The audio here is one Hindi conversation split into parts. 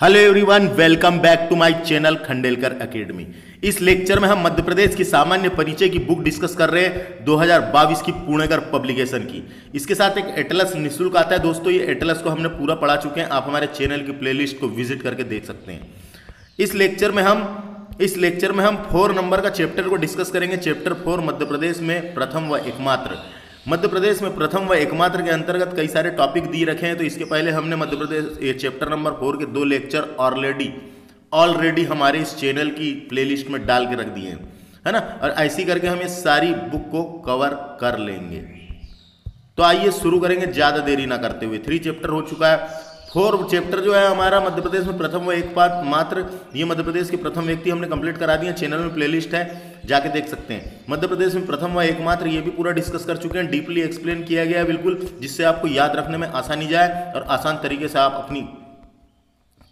Hello everyone welcome back to my channel Khandelkar academy इस लेक्चर में हम मध्य प्रदेश की सामान्य परिचय की बुक डिस्कस कर रहे हैं 2022 की पुणेकर पब्लिकेशन की। इसके साथ एक एटलस निःशुल्क आता है। दोस्तों, ये एटलस को हमने पूरा पढ़ा चुके हैं। आप हमारे चैनल की प्लेलिस्ट को विज़िट करके देख सकते हैं। इस लेक्चर में हम, इस लेक्चर में हम फोर नंबर का चैप्टर को डिस्कस करेंगे। चैप्टर फोर मध्य प्रदेश में प्रथम व एकमात्र। मध्य प्रदेश में प्रथम व एकमात्र के अंतर्गत कई सारे टॉपिक दिए रखे हैं तो इसके पहले हमने मध्य प्रदेश ये चैप्टर नंबर फोर के दो लेक्चर ऑलरेडी ऑलरेडी हमारे इस चैनल की प्लेलिस्ट में डाल के रख दिए हैं, है ना? और ऐसी करके हम ये सारी बुक को कवर कर लेंगे। तो आइए शुरू करेंगे, ज़्यादा देरी ना करते हुए। थ्री चैप्टर हो चुका है। फोर चैप्टर जो है हमारा मध्य प्रदेश में प्रथम व एक बात मात्र, ये मध्य प्रदेश के प्रथम व्यक्ति हमने कंप्लीट करा दिया चैनल में प्लेलिस्ट है। जाके देख सकते हैं। मध्य प्रदेश में प्रथम व एकमात्र ये भी पूरा डिस्कस कर चुके हैं। डीपली एक्सप्लेन किया गया है बिल्कुल, जिससे आपको याद रखने में आसानी जाए और आसान तरीके से आप अपनी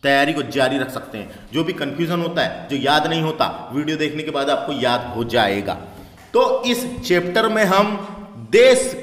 तैयारी को जारी रख सकते हैं। जो भी कंफ्यूजन होता है, जो याद नहीं होता वीडियो देखने के बाद आपको याद हो जाएगा। तो इस चैप्टर में हम देश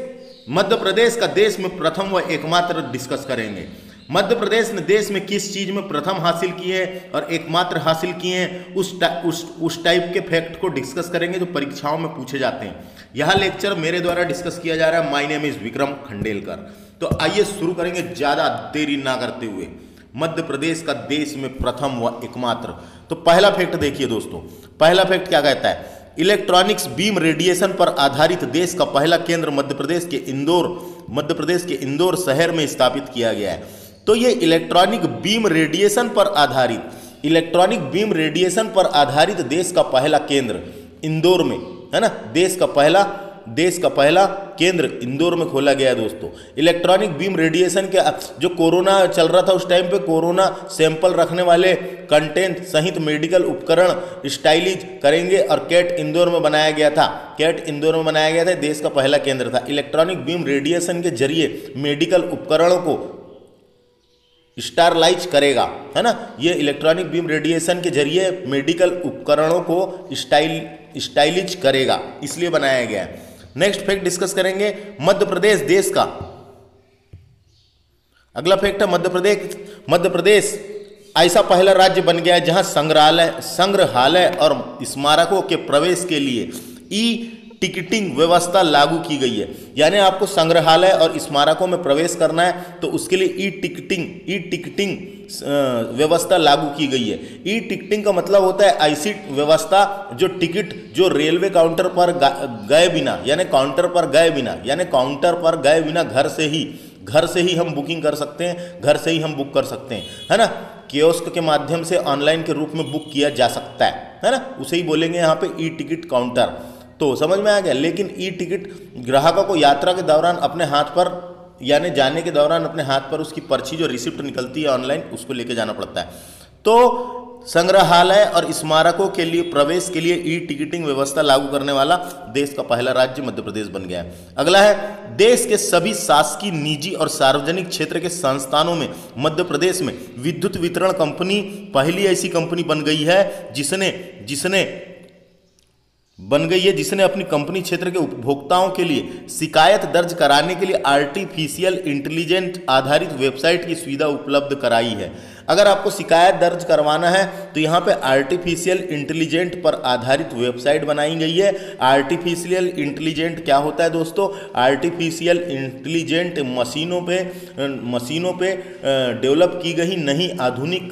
मध्य प्रदेश का देश में प्रथम व एकमात्र डिस्कस करेंगे। मध्य प्रदेश ने देश में किस चीज़ में प्रथम हासिल किए हैं और एकमात्र हासिल किए हैं, उस उस उस टाइप के फैक्ट को डिस्कस करेंगे जो परीक्षाओं में पूछे जाते हैं। यह लेक्चर मेरे द्वारा डिस्कस किया जा रहा है। My name is Vikram Khandelkar तो आइए शुरू करेंगे ज़्यादा देरी ना करते हुए। मध्य प्रदेश का देश में प्रथम व एकमात्र। तो पहला फैक्ट देखिए दोस्तों। पहला फैक्ट क्या कहता है? इलेक्ट्रॉनिक्स बीम रेडिएशन पर आधारित देश का पहला केंद्र मध्य प्रदेश के इंदौर, मध्य प्रदेश के इंदौर शहर में स्थापित किया गया है। तो ये इलेक्ट्रॉनिक बीम रेडिएशन पर आधारित इलेक्ट्रॉनिक बीम रेडिएशन पर आधारित देश का पहला केंद्र, इंदौर में, है ना? देश का पहला, देश का पहला केंद्र इंदौर में खोला गया दोस्तों। इलेक्ट्रॉनिक बीम रेडिएशन के, जो कोरोना चल रहा था उस टाइम पे कोरोना सैंपल रखने वाले कंटेंट सहित मेडिकल उपकरण स्टाइलिज करेंगे और कैट इंदौर में बनाया गया था। कैट इंदौर में बनाया गया था, देश का पहला केंद्र था। इलेक्ट्रॉनिक बीम रेडिएशन के ज़रिए मेडिकल उपकरणों को स्टारलाइज करेगा, है ना? ये इलेक्ट्रॉनिक बीम रेडिएशन के ज़रिए मेडिकल उपकरणों को स्टाइल स्टाइलिज करेगा, इसलिए बनाया गया है। नेक्स्ट फैक्ट डिस्कस करेंगे, मध्य प्रदेश देश का। अगला फैक्ट है, मध्य प्रदेश मध्य प्रदेश ऐसा पहला राज्य बन गया है जहाँ संग्रहालय संग्रहालय और स्मारकों के प्रवेश के लिए ई टिकटिंग व्यवस्था लागू की गई है। यानी आपको संग्रहालय और स्मारकों में प्रवेश करना है तो उसके लिए ई टिकटिंग ई टिकटिंग व्यवस्था लागू की गई है। ई टिकटिंग का मतलब होता है ऐसी व्यवस्था जो टिकट, जो रेलवे काउंटर पर गए बिना, यानी काउंटर पर गए बिना, यानी काउंटर पर गए बिना घर से ही, घर से ही हम बुकिंग कर सकते हैं, घर से ही हम बुक कर सकते हैं, है ना? कियोस्क के माध्यम से ऑनलाइन के रूप में बुक किया जा सकता है है ना? उसे ही बोलेंगे यहाँ पे ई टिकट काउंटर। तो समझ में आ गया। लेकिन ई टिकट ग्राहकों को यात्रा के दौरान अपने हाथ पर, यानी जाने के दौरान अपने हाथ पर उसकी पर्ची जो रिसिप्ट निकलती है ऑनलाइन, उसको लेके जाना पड़ता है। तो संग्रहालय और स्मारकों के लिए, प्रवेश के लिए ई टिकटिंग व्यवस्था लागू करने वाला देश का पहला राज्य मध्य प्रदेश बन गया है। अगला है, देश के सभी शासकीय, निजी और सार्वजनिक क्षेत्र के संस्थानों में, मध्य प्रदेश में विद्युत वितरण कंपनी, पहली ऐसी कंपनी बन गई है जिसने जिसने बन गई है जिसने अपनी कंपनी क्षेत्र के उपभोक्ताओं के लिए शिकायत दर्ज कराने के लिए आर्टिफिशियल इंटेलिजेंट आधारित वेबसाइट की सुविधा उपलब्ध कराई है। अगर आपको शिकायत दर्ज करवाना है तो यहाँ पे आर्टिफिशियल इंटेलिजेंट पर आधारित वेबसाइट बनाई गई है। आर्टिफिशियल इंटेलिजेंट क्या होता है दोस्तों? आर्टिफिशियल इंटेलिजेंट मशीनों पे मशीनों पे डेवलप की गई नई आधुनिक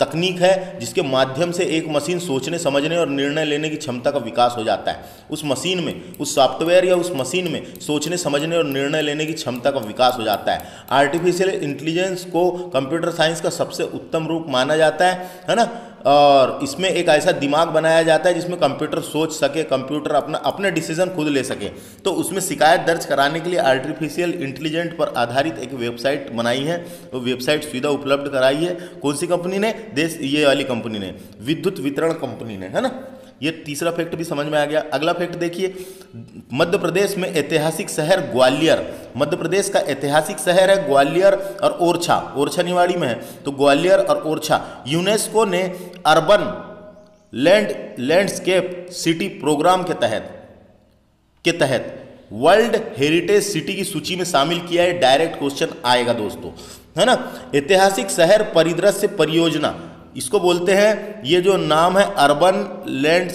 तकनीक है, जिसके माध्यम से एक मशीन सोचने, समझने और निर्णय लेने की क्षमता का विकास हो जाता है। उस मशीन में, उस सॉफ्टवेयर या उस मशीन में सोचने, समझने और निर्णय लेने की क्षमता का विकास हो जाता है। आर्टिफिशियल इंटेलिजेंस को कंप्यूटर साइंस का सबसे सबसे उत्तम रूप माना जाता है है ना? और इसमें एक ऐसा दिमाग बनाया जाता है जिसमें कंप्यूटर सोच सके, कंप्यूटर अपना, अपने डिसीज़न खुद ले सके। तो उसमें शिकायत दर्ज कराने के लिए आर्टिफिशियल इंटेलिजेंट पर आधारित एक वेबसाइट बनाई है। वो वेबसाइट सुविधा उपलब्ध कराई है। कौन सी कंपनी ने? देश, ये वाली कंपनी ने। विद्युत वितरण कंपनी ने, है ना? ये तीसरा फैक्ट भी समझ में आ गया। अगला फैक्ट देखिए, मध्य प्रदेश में ऐतिहासिक शहर ग्वालियर। मध्य प्रदेश का ऐतिहासिक शहर है ग्वालियर और ओरछा। ओरछा निवाड़ी में है तो ग्वालियर और ओरछा। यूनेस्को ने urban land landscape city programme के तहत के तहत वर्ल्ड हेरिटेज सिटी की सूची में शामिल किया है। डायरेक्ट क्वेश्चन आएगा दोस्तों। है ना? ऐतिहासिक शहर परिदृश्य परियोजना। इसको बोलते हैं, ये जो नाम है urban land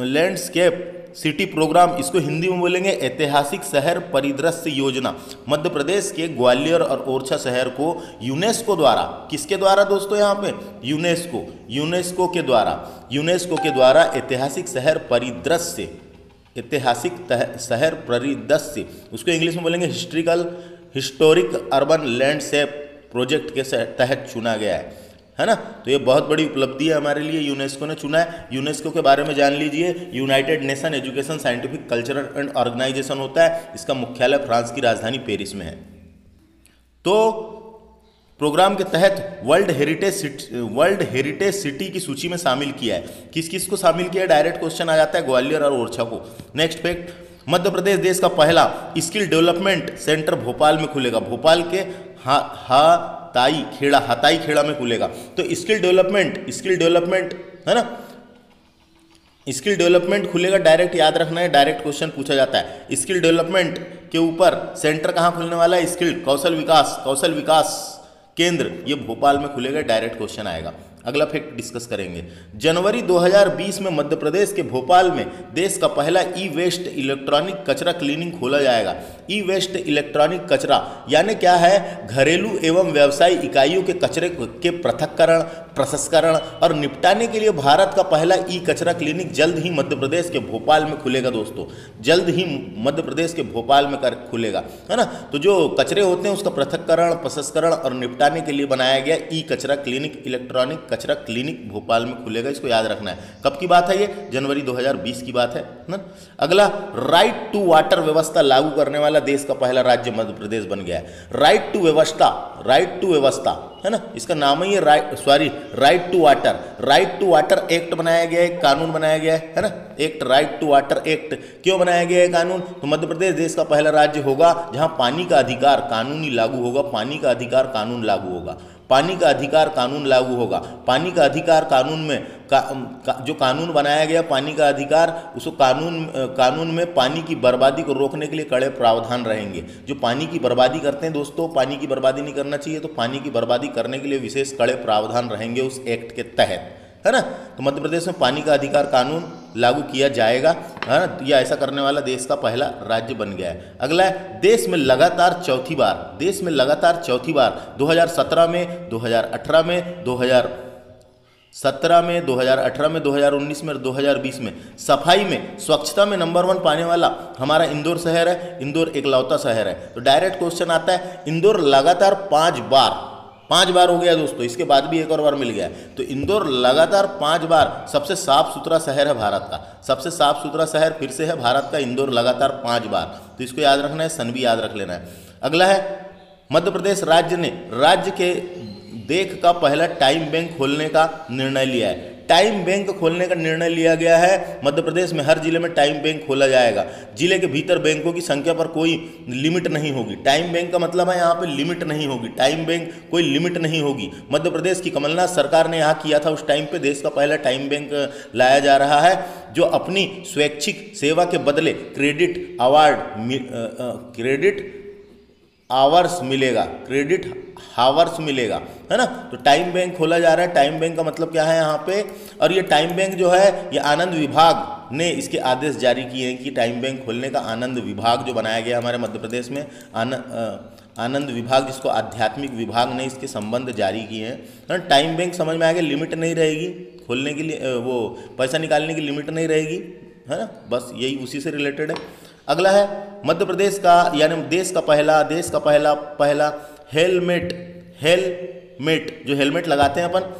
landscape city programme इसको हिंदी में बोलेंगे ऐतिहासिक शहर परिदृश्य योजना। मध्य प्रदेश के ग्वालियर और ओरछा शहर को यूनेस्को द्वारा, किसके द्वारा दोस्तों यहाँ पे? यूनेस्को यूनेस्को के द्वारा यूनेस्को के द्वारा ऐतिहासिक शहर परिदृश्य, ऐतिहासिक शहर परिदृश्य, उसको इंग्लिश में बोलेंगे historical historic urban landscape project के तहत चुना गया है। है ना? तो ये बहुत बड़ी उपलब्धि है हमारे लिए, यूनेस्को ने चुना है। यूनेस्को के बारे में जान लीजिए, united nation education, scientific, cultural and organisation होता है। इसका मुख्यालय फ्रांस की राजधानी पेरिस में है। तो प्रोग्राम के तहत world heritage world heritage city की सूची में शामिल किया है। किस किस को शामिल किया? डायरेक्ट क्वेश्चन आ जाता है ग्वालियर और ओरछा को। नेक्स्ट फैक्ट, मध्य प्रदेश देश का पहला स्किल डेवलपमेंट सेंटर भोपाल में खुलेगा। भोपाल के हा हा ताई खेड़ा, हताई खेड़ा में खुलेगा। तो स्किल डेवलपमेंट स्किल डेवलपमेंट है ना? स्किल डेवलपमेंट खुलेगा डायरेक्ट याद रखना है डायरेक्ट क्वेश्चन पूछा जाता है। स्किल डेवलपमेंट के ऊपर सेंटर कहाँ खुलने वाला है? स्किल कौशल विकास कौशल विकास केंद्र, ये भोपाल में खुलेगा डायरेक्ट क्वेश्चन आएगा। अगला फैक्ट डिस्कस करेंगे। जनवरी 2020 में मध्य प्रदेश के भोपाल में देश का पहला ई वेस्ट इलेक्ट्रॉनिक कचरा क्लीनिंग खोला जाएगा। ई वेस्ट इलेक्ट्रॉनिक कचरा, यानी क्या है? घरेलू एवं व्यवसायी इकाइयों के कचरे के पृथककरण, प्रसंस्करण और निपटाने के लिए भारत का पहला ई कचरा क्लिनिक जल्द ही मध्य प्रदेश के भोपाल में खुलेगा दोस्तों। जल्द ही मध्य प्रदेश के भोपाल में कर खुलेगा, है ना? तो जो कचरे होते हैं उसका पृथककरण, प्रसंस्करण और निपटाने के लिए बनाया गया ई कचरा क्लिनिक इलेक्ट्रॉनिक कचरा क्लिनिक भोपाल में खुलेगा, इसको याद रखना है। कब की बात है ये? जनवरी 2020 की बात है, ना? अगला राइट टू वाटर व्यवस्था लागू करने वाला देश का पहला राज्य मध्य प्रदेश बन गया है। राइट टू व्यवस्था राइट टू व्यवस्था, है ना? इसका नाम ही है right sorry right to water right to water act बनाया गया है कानून बनाया गया है ना? Act right to water act क्यों बनाया गया है कानून? तो मध्य प्रदेश देश का पहला राज्य होगा, जहाँ पानी का अधिकार कानूनी लागू होगा, पानी का अधिकार कानून लागू होगा। पानी का अधिकार कानून लागू होगा। पानी का अधिकार कानून में का, का, जो कानून बनाया गया पानी का अधिकार उसको कानून कानून में पानी की बर्बादी को रोकने के लिए कड़े प्रावधान रहेंगे। जो पानी की बर्बादी करते हैं दोस्तों पानी की बर्बादी नहीं करना चाहिए तो पानी की बर्बादी करने के लिए विशेष कड़े प्रावधान रहेंगे उस एक्ट के तहत। है ना? तो मध्य प्रदेश में पानी का अधिकार कानून लागू किया जाएगा, है ना? यह ऐसा करने वाला देश का पहला राज्य बन गया है। अगला है, देश में लगातार चौथी बार, देश में लगातार चौथी बार 2017 में 2018 में 2017 में 2018 में 2019 में और 2020 में। सफ़ाई में, स्वच्छता में नंबर वन पाने वाला हमारा इंदौर शहर है, इंदौर एक लौता शहर है। तो डायरेक्ट क्वेश्चन आता है, इंदौर लगातार पाँच बार पाँच बार हो गया दोस्तों, इसके बाद भी एक और बार मिल गया। तो इंदौर लगातार पाँच बार सबसे साफ़ सुथरा शहर है भारत का। सबसे साफ़ सुथरा शहर फिर से है भारत का इंदौर लगातार पाँच बार। तो इसको याद रखना है, सन भी याद रख लेना है। अगला है, मध्य प्रदेश राज्य ने राज्य के देख का पहला टाइम बैंक खोलने का निर्णय लिया है। टाइम बैंक खोलने का निर्णय लिया गया है। मध्य प्रदेश में हर ज़िले में टाइम बैंक खोला जाएगा। ज़िले के भीतर बैंकों की संख्या पर कोई लिमिट नहीं होगी। टाइम बैंक का मतलब है यहाँ पे लिमिट नहीं होगी। टाइम बैंक कोई लिमिट नहीं होगी। मध्य प्रदेश की कमलनाथ सरकार ने यहाँ किया था, उस टाइम पर देश का पहला टाइम बैंक लाया जा रहा है, जो अपनी स्वैच्छिक सेवा के बदले क्रेडिट अवार्ड क्रेडिट आवर्स मिलेगा क्रेडिट हावर्स मिलेगा, है ना? तो टाइम बैंक खोला जा रहा है। टाइम बैंक का मतलब क्या है यहाँ पे? और ये टाइम बैंक जो है, ये आनंद विभाग ने इसके आदेश जारी किए हैं कि टाइम बैंक खोलने का आनंद विभाग जो बनाया गया हमारे मध्य प्रदेश में आनंद आनंद विभाग जिसको आध्यात्मिक विभाग ने इसके संबंध जारी किए हैं टाइम बैंक समझ में आ गया लिमिट नहीं रहेगी, खोलने के लिए वो पैसा निकालने की लिमिट नहीं रहेगी, है ना? बस यही उसी से रिलेटेड है। अगला है, मध्य प्रदेश का, यानी देश का पहला, देश का पहला पहला हेलमेट हेलमेट, जो हेलमेट लगाते हैं अपन,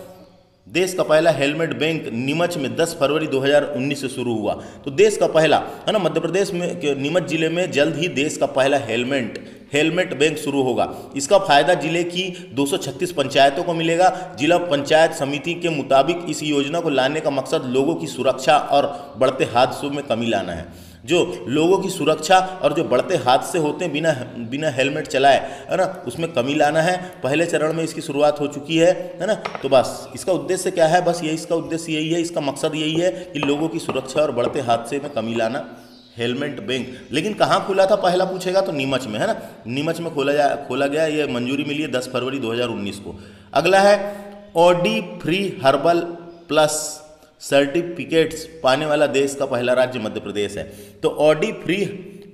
देश का पहला हेलमेट बैंक नीमच में 10 फरवरी 2019 से शुरू हुआ। तो देश का पहला, है ना, मध्य प्रदेश में नीमच ज़िले में जल्द ही देश का पहला हेलमेट हेलमेट बैंक शुरू होगा। इसका फ़ायदा ज़िले की 236 पंचायतों को मिलेगा। जिला पंचायत समिति के मुताबिक इस योजना को लाने का मकसद लोगों की सुरक्षा और बढ़ते हादसों में कमी लाना है। जो लोगों की सुरक्षा और जो बढ़ते हादसे होते हैं, बिना बिना हेलमेट चलाए, है ना? उसमें कमी लाना है। पहले चरण में इसकी शुरुआत हो चुकी है है ना? तो बस, इसका उद्देश्य क्या है? बस यही इसका उद्देश्य यही है, इसका मकसद यही है कि लोगों की सुरक्षा और बढ़ते हादसे में कमी लाना। Helmet, bank. लेकिन कहाँ खुला था? पहला पूछेगा तो नीमच में, है ना? नीमच में खोला जा, खोला गया, ये मंजूरी मिली है दस फरवरी 2019 को। अगला है, audi free herbal plus certificates पाने वाला देश का पहला राज्य मध्य प्रदेश है। तो audi free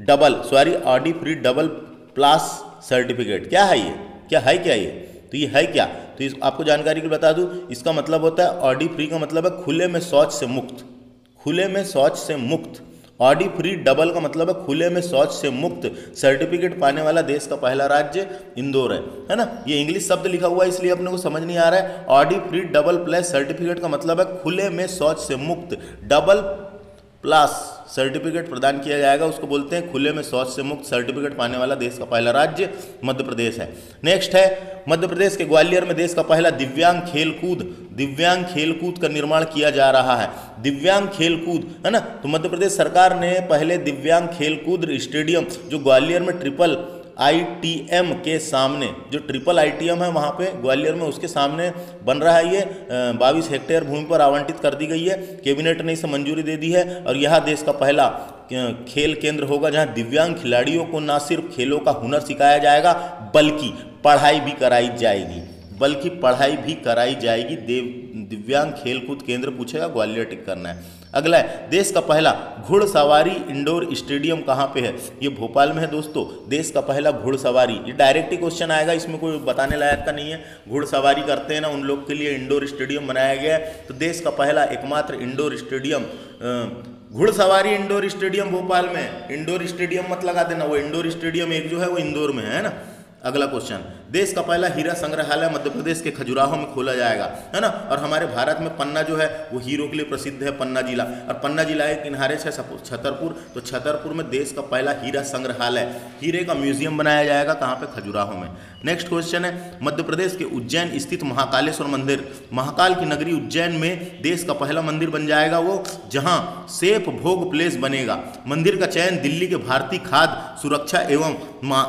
double sorry audi free double plus certificate क्या है ये? क्या है क्या ये? तो ये है क्या? तो इस, आपको जानकारी के बता दूँ, इसका मतलब होता है ऑडी फ्री का मतलब है खुले में शौच से मुक्त। खुले में शौच से मुक्त। ऑडी फ्री डबल का मतलब है खुले में शौच से मुक्त सर्टिफिकेट पाने वाला देश का पहला राज्य इंदौर है। है ना? ये इंग्लिश शब्द लिखा हुआ है, इसलिए अपने को समझ नहीं आ रहा है। Audi free double plus certificate का मतलब है खुले में शौच से मुक्त, डबल प्लस। सर्टिफिकेट प्रदान किया जाएगा। उसको बोलते हैं खुले में शौच से मुक्त सर्टिफिकेट पाने वाला देश का पहला राज्य मध्य प्रदेश है। नेक्स्ट है, मध्य प्रदेश के ग्वालियर में देश का पहला दिव्यांग खेलकूद दिव्यांग खेलकूद का निर्माण किया जा रहा है। दिव्यांग खेलकूद, है ना? तो मध्य प्रदेश सरकार ने पहले दिव्यांग खेलकूद स्टेडियम, जो ग्वालियर में ट्रिपल आईटीएम के सामने, जो ट्रिपल आईटीएम है वहाँ पे ग्वालियर में उसके सामने बन रहा है ये बाईस हेक्टेयर भूमि पर आवंटित कर दी गई है। कैबिनेट ने इसे मंजूरी दे दी है और यह देश का पहला खेल केंद्र होगा जहाँ दिव्यांग खिलाड़ियों को ना सिर्फ़ खेलों का हुनर सिखाया जाएगा, बल्कि पढ़ाई भी कराई जाएगी। बल्कि पढ़ाई भी कराई जाएगी। देव, दिव्यांग खेलकूद केंद्र पूछेगा, ग्वालियर टिक करना है। अगला है, देश का पहला घुड़सवारी इंडोर स्टेडियम कहाँ पे है? ये भोपाल में है दोस्तों। देश का पहला घुड़सवारी। ये डायरेक्ट ही क्वेश्चन आएगा, इसमें कोई बताने लायक का नहीं है। घुड़सवारी करते हैं ना, उन लोग के लिए इंडोर स्टेडियम बनाया गया है। तो देश का पहला एकमात्र इंडोर स्टेडियम घुड़सवारी इंडोर स्टेडियम भोपाल में इंडोर स्टेडियम मत लगा देना, वो इंडोर स्टेडियम एक जो है, वो इंदौर में है ना? अगला क्वेश्चन। देश का पहला हीरा संग्रहालय मध्य प्रदेश के खजुराहो में खोला जाएगा है ना? और हमारे भारत में पन्ना जो है वो हीरो के लिए प्रसिद्ध है पन्ना जिला। और पन्ना जिला के किनारे से छतरपुर तो छतरपुर में देश का पहला हीरा संग्रहालय हीरे का म्यूज़ियम बनाया जाएगा कहाँ पे? खजुराहो में। नेक्स्ट क्वेश्चन है मध्य प्रदेश के उज्जैन स्थित महाकालेश्वर मंदिर। महाकाल की नगरी उज्जैन में देश का पहला मंदिर बन जाएगा वो जहाँ सेफ़ भोग प्लेस बनेगा। मंदिर का चयन दिल्ली के भारतीय खाद्य सुरक्षा एवं मा,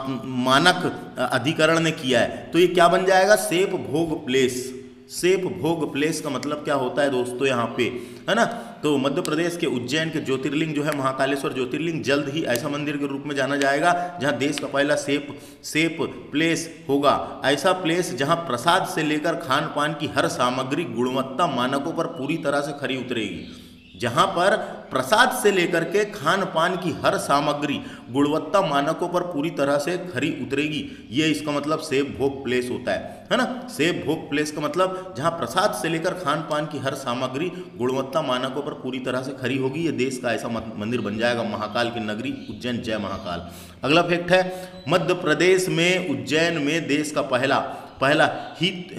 मानक अधिकरण ने किया। है। तो ये क्या बन जाएगा? सेफ़ भोग प्लेस। सेफ़ भोग प्लेस का मतलब क्या होता है दोस्तों यहाँ पे? है ना? तो मध्य प्रदेश के उज्जैन के ज्योतिर्लिंग जो है, महाकालेश्वर ज्योतिर्लिंग जल्द ही ऐसा मंदिर के रूप में जाना जाएगा, जहाँ देश का पहला सेफ़ सेफ़ प्लेस होगा। ऐसा प्लेस जहाँ प्रसाद से लेकर खान पान की हर सामग्री, गुणवत्ता मानकों पर पूरी तरह से खरी उतरेगी। जहाँ पर प्रसाद से लेकर के खान पान की हर सामग्री गुणवत्ता मानकों पर पूरी तरह से खरी उतरेगी। ये इसका मतलब सेब भोग प्लेस होता है है ना? सेब भोग प्लेस का मतलब जहाँ प्रसाद से लेकर खान पान की हर सामग्री गुणवत्ता मानकों पर पूरी तरह से खरी होगी। ये देश का ऐसा मंदिर बन जाएगा, महाकाल की नगरी, उज्जैन, जय महाकाल। अगला फैक्ट है, मध्य प्रदेश में उज्जैन में देश का पहला पहला हित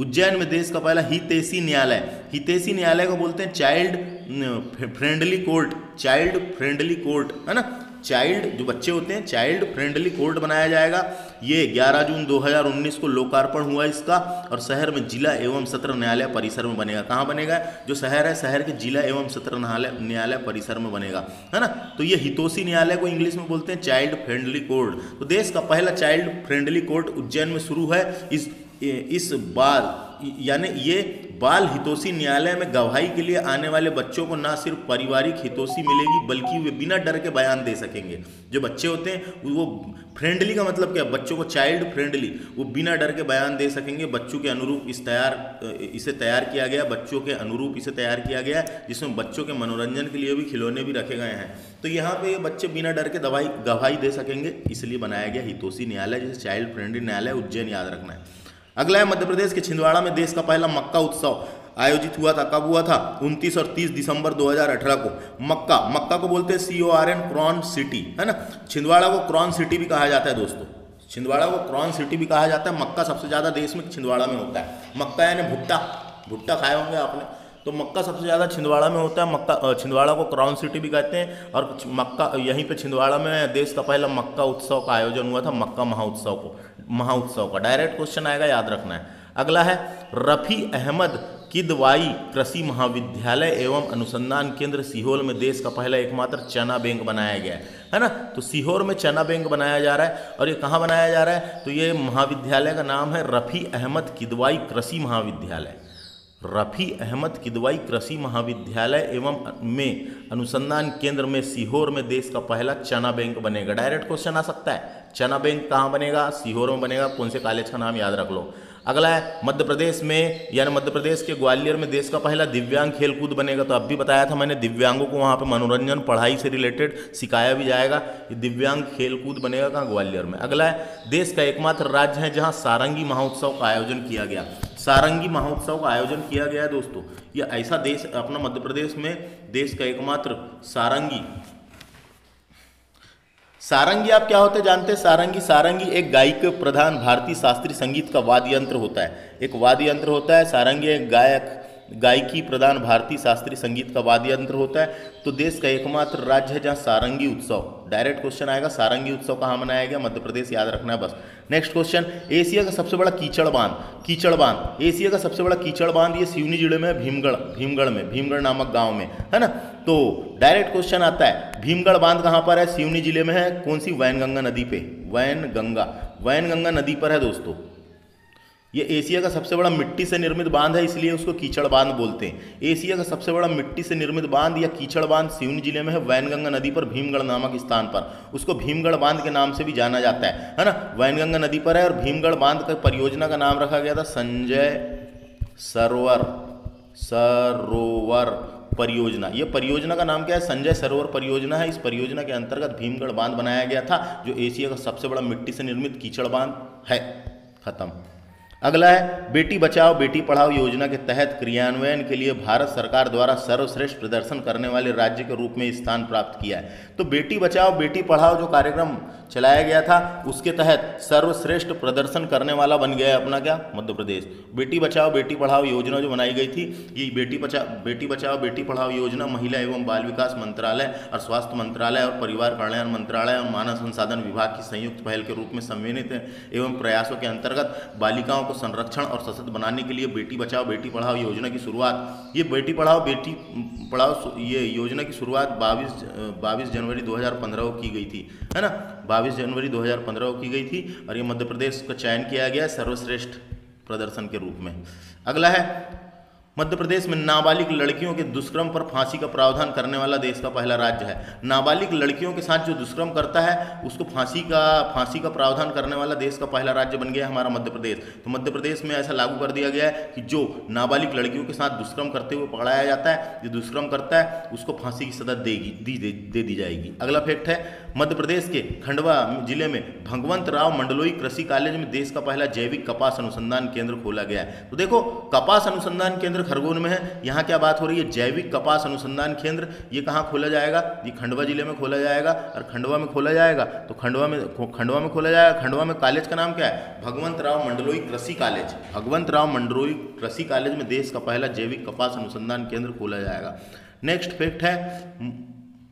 उज्जैन में देश का पहला हितेशी न्यायालय। हितेशी न्यायालय को बोलते हैं child friendly court, child friendly court, है ना? चाइल्ड, जो बच्चे होते हैं, चाइल्ड फ्रेंडली कोर्ट बनाया जाएगा। ये 11 जून 2019 को लोकार्पण हुआ इसका और शहर में जिला एवं सत्र न्यायालय परिसर में बनेगा। कहाँ बनेगा? जो शहर है, शहर के जिला एवं सत्र न्यायालय परिसर में बनेगा। है ना? तो ये हितोषी न्यायालय को इंग्लिश में बोलते हैं चाइल्ड फ्रेंडली कोर्ट। तो देश का पहला चाइल्ड फ्रेंडली कोर्ट उज्जैन में शुरू है। इस इस बार यानी ये बाल हितोषी न्यायालय में गवाही के लिए आने वाले बच्चों को ना सिर्फ़ पारिवारिक हितोषी मिलेगी, बल्कि वे बिना डर के बयान दे सकेंगे। जो बच्चे होते हैं, वो फ्रेंडली का मतलब क्या? बच्चों को चाइल्ड फ्रेंडली वो बिना डर के बयान दे सकेंगे। बच्चों के अनुरूप इस तैयार, इसे तैयार किया गया, बच्चों के अनुरूप इसे तैयार किया गया, जिसमें बच्चों के मनोरंजन के लिए भी खिलौने भी रखे गए हैं। तो यहाँ पे बच्चे बिना डर के दवाई, गवाही दे सकेंगे, इसलिए बनाया गया हितोषी न्यायालय, जैसे चाइल्ड फ्रेंडली न्यायालय उज्जैन याद रखना है। अगला है मध्य प्रदेश के छिंदवाड़ा में देश का पहला मक्का उत्सव। आयोजित हुआ था, कब हुआ था? 29 और 30 दिसंबर 2018 को। मक्का मक्का को बोलते हैं C O R N corn city है ना? छिंदवाड़ा को क्रॉन सिटी भी कहा जाता है दोस्तों। छिंदवाड़ा को क्रॉन सिटी भी कहा जाता है। मक्का सबसे ज़्यादा देश में छिंदवाड़ा में होता है। मक्का यानी भुट्टा। भुट्टा खाए होंगे आपने। तो मक्का सबसे ज़्यादा छिंदवाड़ा में होता है। मक्का छिंदवाड़ा को क्राउन सिटी भी कहते हैं। और मक्का, यहीं पे छिंदवाड़ा में देश का पहला मक्का उत्सव का आयोजन हुआ था, मक्का महोत्सव को। महोत्सव का डायरेक्ट क्वेश्चन आएगा, याद रखना है। अगला है, रफ़ी अहमद किदवाई कृषि महाविद्यालय एवं अनुसंधान केंद्र सीहोर में देश का पहला एकमात्र चना बैंक बनाया गया है है ना? तो सीहोर में चना बैंक बनाया जा रहा है और ये कहाँ बनाया जा रहा है? तो ये महाविद्यालय का नाम है रफ़ी अहमद किदवाई कृषि महाविद्यालय। रफ़ी अहमद किदवाई कृषि महाविद्यालय एवं में अनुसंधान केंद्र में सीहोर में देश का पहला चना बैंक बनेगा। डायरेक्ट क्वेश्चन आ सकता है। चना बैंक कहाँ बनेगा? सीहोर में बनेगा। कौन से कॉलेज का नाम याद रख लो। अगला है मध्य प्रदेश में, यानी मध्य प्रदेश के ग्वालियर में देश का पहला दिव्यांग खेलकूद बनेगा। तो अब भी बताया था मैंने, दिव्यांगों को वहाँ पे मनोरंजन, पढ़ाई से रिलेटेड सिखाया भी जाएगा। ये दिव्यांग खेलकूद बनेगा कहाँ? ग्वालियर में। अगला है, देश का एकमात्र राज्य है जहाँ सारंगी महोत्सव का आयोजन किया गया। सारंगी महोत्सव का आयोजन किया गया है दोस्तों। ये ऐसा देश, अपना मध्य प्रदेश में देश का एकमात्र सारंगी। सारंगी आप क्या होते जानते हैं? सारंगी सारंगी एक गायक प्रधान भारतीय शास्त्रीय संगीत का वाद्य यंत्र होता है। एक वाद्य यंत्र होता है, सारंगी एक गायक, गायकी प्रधान भारतीय शास्त्रीय संगीत का वाद्य यंत्र होता है। तो देश का एकमात्र राज्य है जहाँ सारंगी उत्सव। डायरेक्ट क्वेश्चन आएगा, सारंगी उत्सव कहाँ मनाया गया? मध्य प्रदेश याद रखना है बस। नेक्स्ट क्वेश्चन एशिया का सबसे बड़ा कीचड़ बाँध। कीचड़ बाँध। एशिया का सबसे बड़ा कीचड़ बाँध ये सिवनी ज़िले में भीमगढ़ भीमगढ़ में, भीमगढ़ नामक गाँव में, है ना? तो डायरेक्ट क्वेश्चन आता है, भीमगढ़ बाँध कहाँ पर है? सिवनी ज़िले में है। कौन सी वैन गंगा नदी पे? वैन गंगा वैन गंगा नदी पर है दोस्तों। ये एशिया का सबसे बड़ा मिट्टी से निर्मित बाँध है, इसलिए उसको कीचड़ बाँध बोलते हैं। एशिया का सबसे बड़ा मिट्टी से निर्मित बाँध या कीचड़ बाँध सिवनी ज़िले में है, वैनगंगा नदी पर, भीमगढ़ नामक स्थान पर। उसको भीमगढ़ बाँध के नाम से भी जाना जाता है है ना? वैनगंगा नदी पर है और भीमगढ़ बाँध का परियोजना का नाम रखा गया था संजय सरोवर सरोवर परियोजना। ये परियोजना का नाम क्या है? संजय सरोवर परियोजना है। इस परियोजना के अंतर्गत भीमगढ़ बाँध बनाया गया था, जो एशिया का सबसे बड़ा मिट्टी से निर्मित कीचड़ बाँध है। खत्म। अगला है, बेटी बचाओ, बेटी पढ़ाओ योजना के तहत क्रियान्वयन के लिए भारत सरकार द्वारा सर्वश्रेष्ठ प्रदर्शन करने वाले राज्य के रूप में स्थान प्राप्त किया है। तो बेटी बचाओ, बेटी पढ़ाओ जो कार्यक्रम चलाया गया था, उसके तहत सर्वश्रेष्ठ प्रदर्शन करने वाला बन गया है अपना क्या? मध्य प्रदेश। बेटी बचाओ, बेटी पढ़ाओ योजना जो बनाई गई थी, ये बेटी बचाओ बेटी बचाओ, बेटी पढ़ाओ योजना महिला एवं बाल विकास मंत्रालय और स्वास्थ्य मंत्रालय और परिवार कल्याण मंत्रालय और मानव संसाधन विभाग की संयुक्त पहल के रूप में संविनित एवं प्रयासों के अंतर्गत बालिकाओं को संरक्षण और सशक्त बनाने के लिए बेटी बचाओ, बेटी पढ़ाओ योजना की शुरुआत। ये बेटी पढ़ाओ बेटी पढ़ाओ ये योजना की शुरुआत बाईस बाईस जनवरी 2015 को की गई थी, है ना? बाईस जनवरी 2015 को की गई थी और ये मध्य प्रदेश का चयन किया गया सर्वश्रेष्ठ प्रदर्शन के रूप में। अगला है मध्य प्रदेश में नाबालिग लड़कियों के दुष्कर्म पर फांसी का प्रावधान करने वाला देश का पहला राज्य है। नाबालिग लड़कियों के साथ जो दुष्कर्म करता है उसको फांसी का फांसी का प्रावधान करने वाला देश का पहला राज्य बन गया हमारा मध्य प्रदेश। तो मध्य प्रदेश में ऐसा लागू कर दिया गया है कि जो नाबालिग लड़कियों के साथ दुष्कर्म करते हुए पकड़ाया जाता है जो दुष्कर्म करता है उसको फांसी की सजा देगी दी दे, दे दी जाएगी। अगला फैक्ट है मध्य प्रदेश के खंडवा ज़िले में भगवंत राव मंडलोई कृषि कॉलेज में देश का पहला जैविक कपास अनुसंधान केंद्र खोला गया है। तो देखो कपास अनुसंधान केंद्र खरगोन में है। यहाँ क्या बात हो रही है? जैविक कपास अनुसंधान केंद्र, ये कहाँ खोला जाएगा? ये खंडवा ज़िले में खोला जाएगा और खंडवा में खोला जाएगा? तो खंडवा में खंडवा में खोला जाएगा? खंडवा में कॉलेज का नाम क्या है? भगवंत राव मंडलोई कृषि कॉलेज। भगवंत राव मंडलोई कृषि कॉलेज में देश का पहला जैविक कपास अनुसंधान केंद्र खोला जाएगा। नेक्स्ट फैक्ट है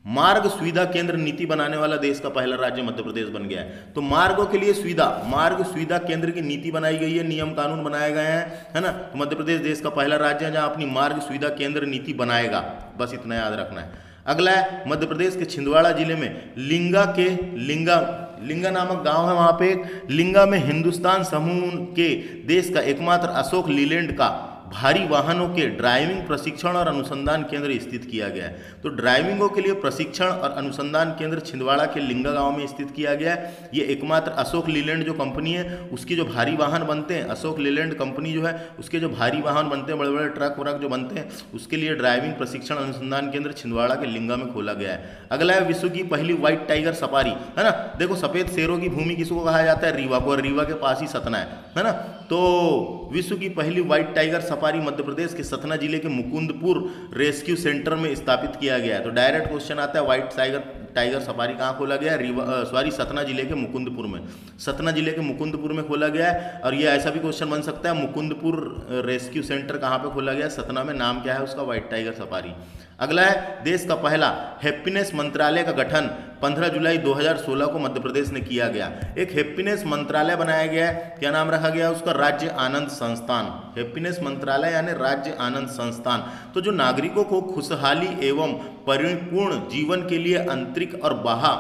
मार्ग सुविधा केंद्र नीति बनाने वाला देश का पहला राज्य मध्य प्रदेश बन गया है। तो मार्गों के लिए सुविधा, मार्ग सुविधा केंद्र की नीति बनाई गई है, नियम कानून बनाए गए हैं, है ना? तो मध्य प्रदेश देश का पहला राज्य है जहाँ अपनी मार्ग सुविधा केंद्र नीति बनाएगा। बस इतना याद रखना है। अगला है मध्य प्रदेश के छिंदवाड़ा ज़िले में लिंगा के, लिंगा लिंगा नामक गाँव है वहाँ पे लिंगा में हिंदुस्तान समूह के देश का एकमात्र अशोक लीलैंड का भारी वाहनों के ड्राइविंग प्रशिक्षण और अनुसंधान केंद्र स्थित किया गया है। तो ड्राइविंगों के लिए प्रशिक्षण और अनुसंधान केंद्र छिंदवाड़ा के लिंगा गाँव में स्थित किया गया है। ये एकमात्र अशोक लीलैंड जो कंपनी है, उसकी जो भारी वाहन बनते हैं, अशोक लीलैंड कंपनी जो है, उसके जो भारी वाहन बनते हैं बड़े बड़े ट्रक व्रक जो बनते हैं, उसके लिए ड्राइविंग प्रशिक्षण अनुसंधान केंद्र छिंदवाड़ा के लिंगा में खोला गया है। अगला है विश्व की पहली व्हाइट टाइगर सफारी, है ना? देखो सफ़ेद शेरों की भूमि किसको कहा जाता है? रीवा को रीवा के पास ही सतना है ना? तो विश्व की पहली व्हाइट टाइगर मध्य प्रदेश के सतना ज़िले के मुकुंदपुर रेस्क्यू सेंटर में स्थापित किया गया है। तो डायरेक्ट क्वेश्चन आता है व्हाइट टाइगर टाइगर सफारी कहाँ खोला गया है? सॉरी, सतना ज़िले के मुकुंदपुर में। सतना ज़िले के मुकुंदपुर में खोला गया है और ये ऐसा भी क्वेश्चन बन सकता है, मुकुंदपुर रेस्क्यू सेंटर कहाँ पे खोला गया है? सतना में। नाम क्या है उसका? व्हाइट टाइगर सफारी अगला है, देश का पहला हैप्पीनेस मंत्रालय का गठन 15 जुलाई 2016 को मध्य प्रदेश ने किया गया। एक हैप्पीनेस मंत्रालय बनाया गया है। क्या नाम रखा गया उसका? राज्य आनंद संस्थान। हैप्पीनेस मंत्रालय यानी राज्य आनंद संस्थान। तो जो नागरिकों को खुशहाली एवं परिपूर्ण जीवन के लिए आंतरिक और बाहा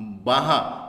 बाहा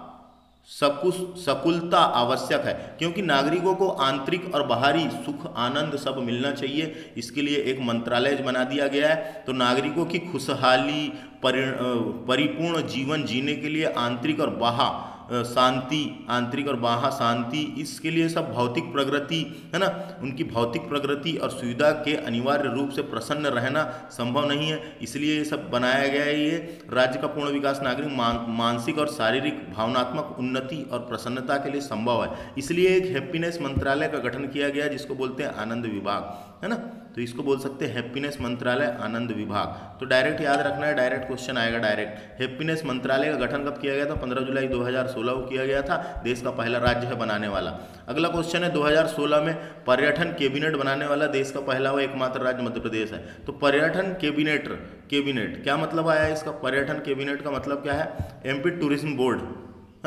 सकुश सकुलता आवश्यक है। क्योंकि नागरिकों को आंतरिक और बाहरी सुख, आनंद सब मिलना चाहिए। इसके लिए एक मंत्रालय बना दिया गया है। तो नागरिकों की खुशहाली परिपूर्ण जीवन जीने के लिए आंतरिक और बाहर शांति आंतरिक और बाह्य शांति इसके लिए सब भौतिक प्रगति है ना? उनकी भौतिक प्रगति और सुविधा के अनिवार्य रूप से प्रसन्न रहना संभव नहीं है। इसलिए ये सब बनाया गया है ये राज्य का पूर्ण विकास नागरिक मान, मानसिक और शारीरिक भावनात्मक उन्नति और प्रसन्नता के लिए संभव है। इसलिए एक हैप्पीनेस मंत्रालय का गठन किया गया जिसको बोलते हैं आनंद विभाग। है ना? तो इसको बोल सकते हैं हैप्पीनेस मंत्रालय आनंद विभाग। तो डायरेक्ट याद रखना है डायरेक्ट क्वेश्चन आएगा डायरेक्ट हैप्पीनेस मंत्रालय का गठन कब किया गया था? 15 जुलाई 2016 को किया गया था। देश का पहला राज्य है बनाने वाला। अगला क्वेश्चन है 2016 में पर्यटन कैबिनेट बनाने वाला देश का पहला व एकमात्र राज्य मध्य प्रदेश है। तो पर्यटन कैबिनेट कैबिनेट क्या मतलब आया इसका? पर्यटन कैबिनेट का मतलब क्या है? एमपी टूरिज़्म बोर्ड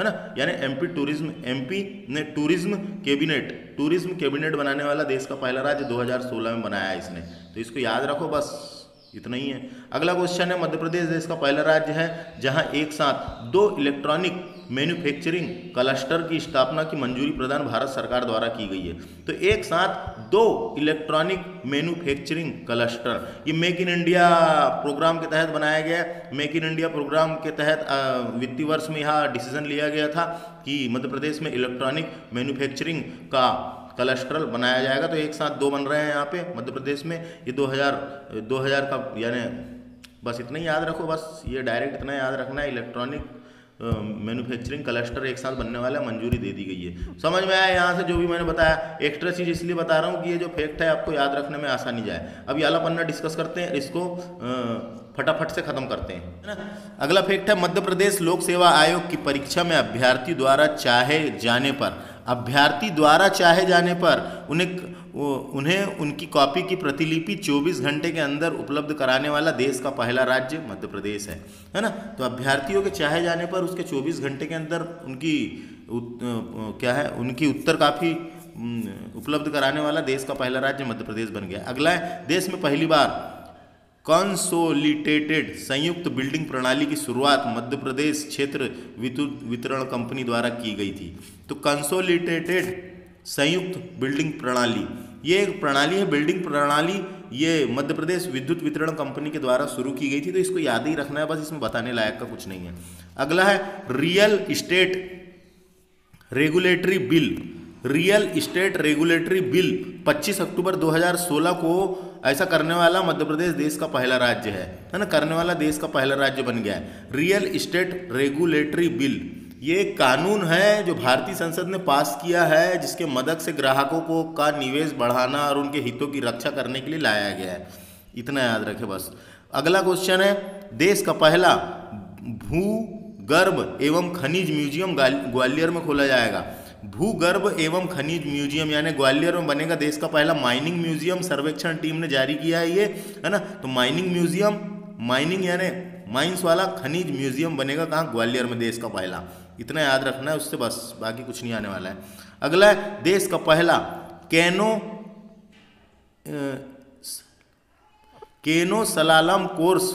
है ना? यानी एमपी टूरिज़्म एमपी ने टूरिज़्म कैबिनेट टूरिज़्म कैबिनेट बनाने वाला देश का पहला राज्य 2016 में बनाया इसने। तो इसको याद रखो बस, इतना ही है। अगला क्वेश्चन है, मध्य प्रदेश देश का पहला राज्य है, जहाँ एक साथ दो इलेक्ट्रॉनिक मैन्युफैक्चरिंग क्लस्टर की स्थापना की मंजूरी प्रदान भारत सरकार द्वारा की गई है। तो एक साथ दो इलेक्ट्रॉनिक मैन्युफैक्चरिंग क्लस्टर ये मेक इन इंडिया प्रोग्राम के तहत बनाया गया है। मेक इन इंडिया प्रोग्राम के तहत वित्तीय वर्ष में यहाँ डिसीज़न लिया गया था कि मध्य प्रदेश में इलेक्ट्रॉनिक मैन्युफैक्चरिंग का क्लस्टर बनाया जाएगा। तो एक साथ दो बन रहे हैं यहाँ पे मध्य प्रदेश में। ये 2000 2000 का, यानी बस इतना ही याद रखो, बस ये डायरेक्ट इतना याद रखना है इलेक्ट्रॉनिक मैन्युफैक्चरिंग क्लस्टर एक साथ बनने वाला मंजूरी दे दी गई है। समझ में आया? यहाँ से जो भी मैंने बताया एक्स्ट्रा चीज़ इसलिए बता रहा हूँ कि ये जो फैक्ट है, आपको याद रखने में आसानी जाए। अब ये अला पन्ना डिस्कस करते हैं, इसको फटाफट से खत्म करते हैं। है ना? अगला फैक्ट है, मध्य प्रदेश लोक सेवा आयोग की परीक्षा में अभ्यर्थी द्वारा चाहे जाने पर अभ्यर्थी द्वारा चाहे जाने पर उन्हें उन्हें उनकी कॉपी की प्रतिलिपि 24 घंटे के अंदर उपलब्ध कराने वाला देश का पहला राज्य मध्य प्रदेश है है ना? तो अभ्यर्थियों के चाहे जाने पर उसके 24 घंटे के अंदर उनकी उत, क्या है? उनकी उत्तर काफ़ी उपलब्ध कराने वाला देश का पहला राज्य मध्य प्रदेश बन गया। अगला है देश में पहली बार कंसोलिटेटेड संयुक्त बिल्डिंग प्रणाली की शुरुआत मध्य प्रदेश क्षेत्र विद्युत वितरण कंपनी द्वारा की गई थी। तो कंसोलिटेटेड संयुक्त बिल्डिंग प्रणाली। ये एक प्रणाली है बिल्डिंग प्रणाली, ये मध्य प्रदेश विद्युत वितरण कंपनी के द्वारा शुरू की गई थी तो इसको याद ही रखना है, बस इसमें बताने लायक का कुछ नहीं है। अगला है real estate regulatory bill real estate regulatory bill 25 अक्टूबर 2016 को ऐसा करने वाला मध्य प्रदेश देश का पहला राज्य है। है ना? करने वाला देश का पहला राज्य बन गया है। रियल इस्टेट रेगुलेटरी बिल ये कानून है जो भारतीय संसद ने पास किया है, जिसके मदद से ग्राहकों को का निवेश बढ़ाना और उनके हितों की रक्षा करने के लिए लाया गया है। इतना याद रखें बस। अगला क्वेश्चन है, देश का पहला भूगर्भ एवं खनिज म्यूज़ियम ग्वालियर में खोला जाएगा। भूगर्भ एवं खनिज म्यूज़ियम, यानी ग्वालियर में बनेगा देश का पहला माइनिंग म्यूज़ियम। सर्वेक्षण टीम ने जारी किया है ये, है ना? तो माइनिंग म्यूज़ियम, माइनिंग यानी माइंस वाला खनिज म्यूज़ियम बनेगा कहाँ? ग्वालियर में देश का पहला। इतना याद रखना है, उससे बस, बाकी कुछ नहीं आने वाला है। अगला देश का पहला, canoe canoe slalom course,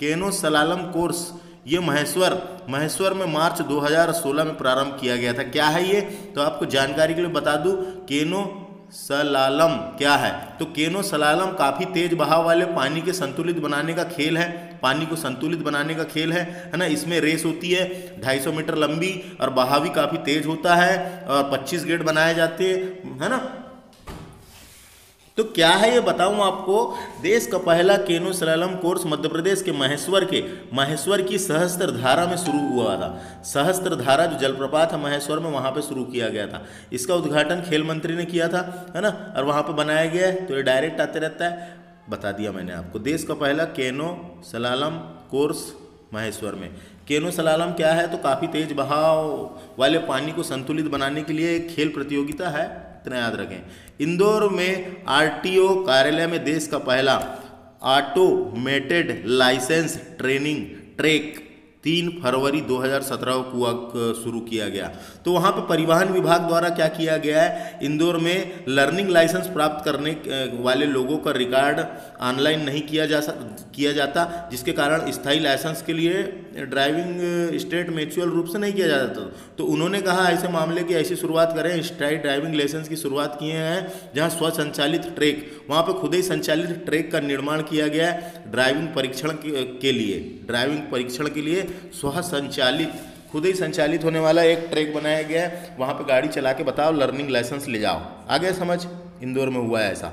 canoe slalom course, ये महेश्वर महेश्वर में मार्च 2016 में प्रारंभ किया गया था। क्या है ये? तो आपको जानकारी के लिए बता दूँ, केनो सलालम, क्या है? तो केनो सलालम काफ़ी तेज बहाव वाले पानी के संतुलित बनाने का खेल है। पानी को संतुलित बनाने का खेल है है ना? इसमें रेस होती है 250 मीटर लंबी और बहाव भी काफ़ी तेज होता है, और 25 गेट बनाए जाते हैं है ना? तो क्या है ये बताऊँ आपको? देश का पहला केनो सलालम कोर्स मध्य प्रदेश के महेश्वर के, महेश्वर की सहस्त्र धारा में शुरू हुआ था। सहस्त्र धारा जो जलप्रपात है महेश्वर में, वहाँ पे शुरू किया गया था। इसका उद्घाटन खेल मंत्री ने किया था, है ना? और वहाँ पे बनाया गया है तो ये डायरेक्ट आते रहता है। बता दिया मैंने आपको। देश का पहला केनो सलालम कोर्स महेश्वर में। केनो सलालम क्या है? तो काफ़ी तेज बहाव वाले पानी को संतुलित बनाने के लिए एक खेल प्रतियोगिता है, इतना याद रखें। इंदौर में आरटीओ कार्यालय में देश का पहला ऑटोमेटेड लाइसेंस ट्रेनिंग ट्रैक तीन फरवरी 2017 को शुरू किया गया। तो वहाँ पे परिवहन विभाग द्वारा क्या किया गया है? इंदौर में लर्निंग लाइसेंस प्राप्त करने वाले लोगों का रिकॉर्ड ऑनलाइन नहीं किया जा किया जाता, जिसके कारण स्थायी लाइसेंस के लिए ड्राइविंग स्टेट म्यूचुअल रूप से नहीं किया जाता था। तो उन्होंने कहा, ऐसे मामले की ऐसी शुरुआत करें स्टाई ड्राइविंग लाइसेंस की शुरुआत किए हैं, जहाँ स्वसंचालित ट्रैक, वहाँ पर खुद ही संचालित ट्रैक का निर्माण किया गया है, ड्राइविंग परीक्षण के लिए, ड्राइविंग परीक्षण के लिए स्व संचालित खुद ही संचालित होने वाला एक ट्रैक बनाया गया है, वहाँ पर गाड़ी चला के बताओ, लर्निंग लाइसेंस ले जाओ। आगे समझ, इंदौर में हुआ है ऐसा।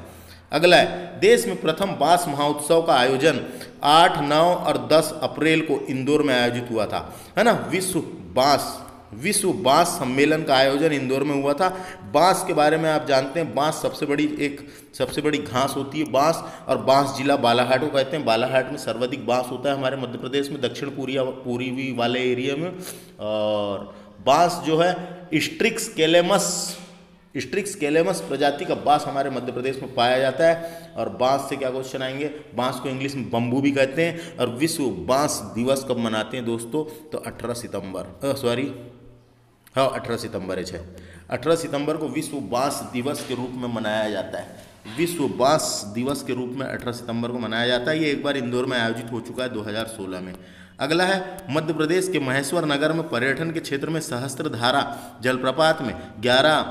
अगला है देश में प्रथम बाँस महोत्सव का आयोजन 8, 9 और 10 अप्रैल को इंदौर में आयोजित हुआ था है ना? विश्व बाँस विश्व बाँस सम्मेलन का आयोजन इंदौर में हुआ था। बाँस के बारे में आप जानते हैं बाँस सबसे बड़ी एक सबसे बड़ी घास होती है बाँस और बाँस जिला बालाघाट को कहते हैं। बालाघाट में सर्वाधिक बाँस होता है हमारे मध्य प्रदेश में दक्षिण पूर्वी पूर्वी वाले एरिया में और बाँस जो है स्ट्रिक्स केलेमस स्ट्रिक्स केलेमस प्रजाति का बाँस हमारे मध्य प्रदेश में पाया जाता है और बाँस से क्या क्वेश्चन आएँगे? बाँस को इंग्लिश में बम्बू भी कहते हैं और विश्व बाँस दिवस कब मनाते हैं दोस्तों? तो 18 सितंबर सॉरी हाँ अठारह सितंबर है अठारह सितंबर को विश्व बाँस दिवस के रूप में मनाया जाता है। विश्व बाँस दिवस के रूप में अठारह सितंबर को मनाया जाता है। ये एक बार इंदौर में आयोजित हो चुका है 2016 में। अगला है, मध्य प्रदेश के महेश्वर नगर में पर्यटन के क्षेत्र में सहस्त्र धारा जलप्रपात में 11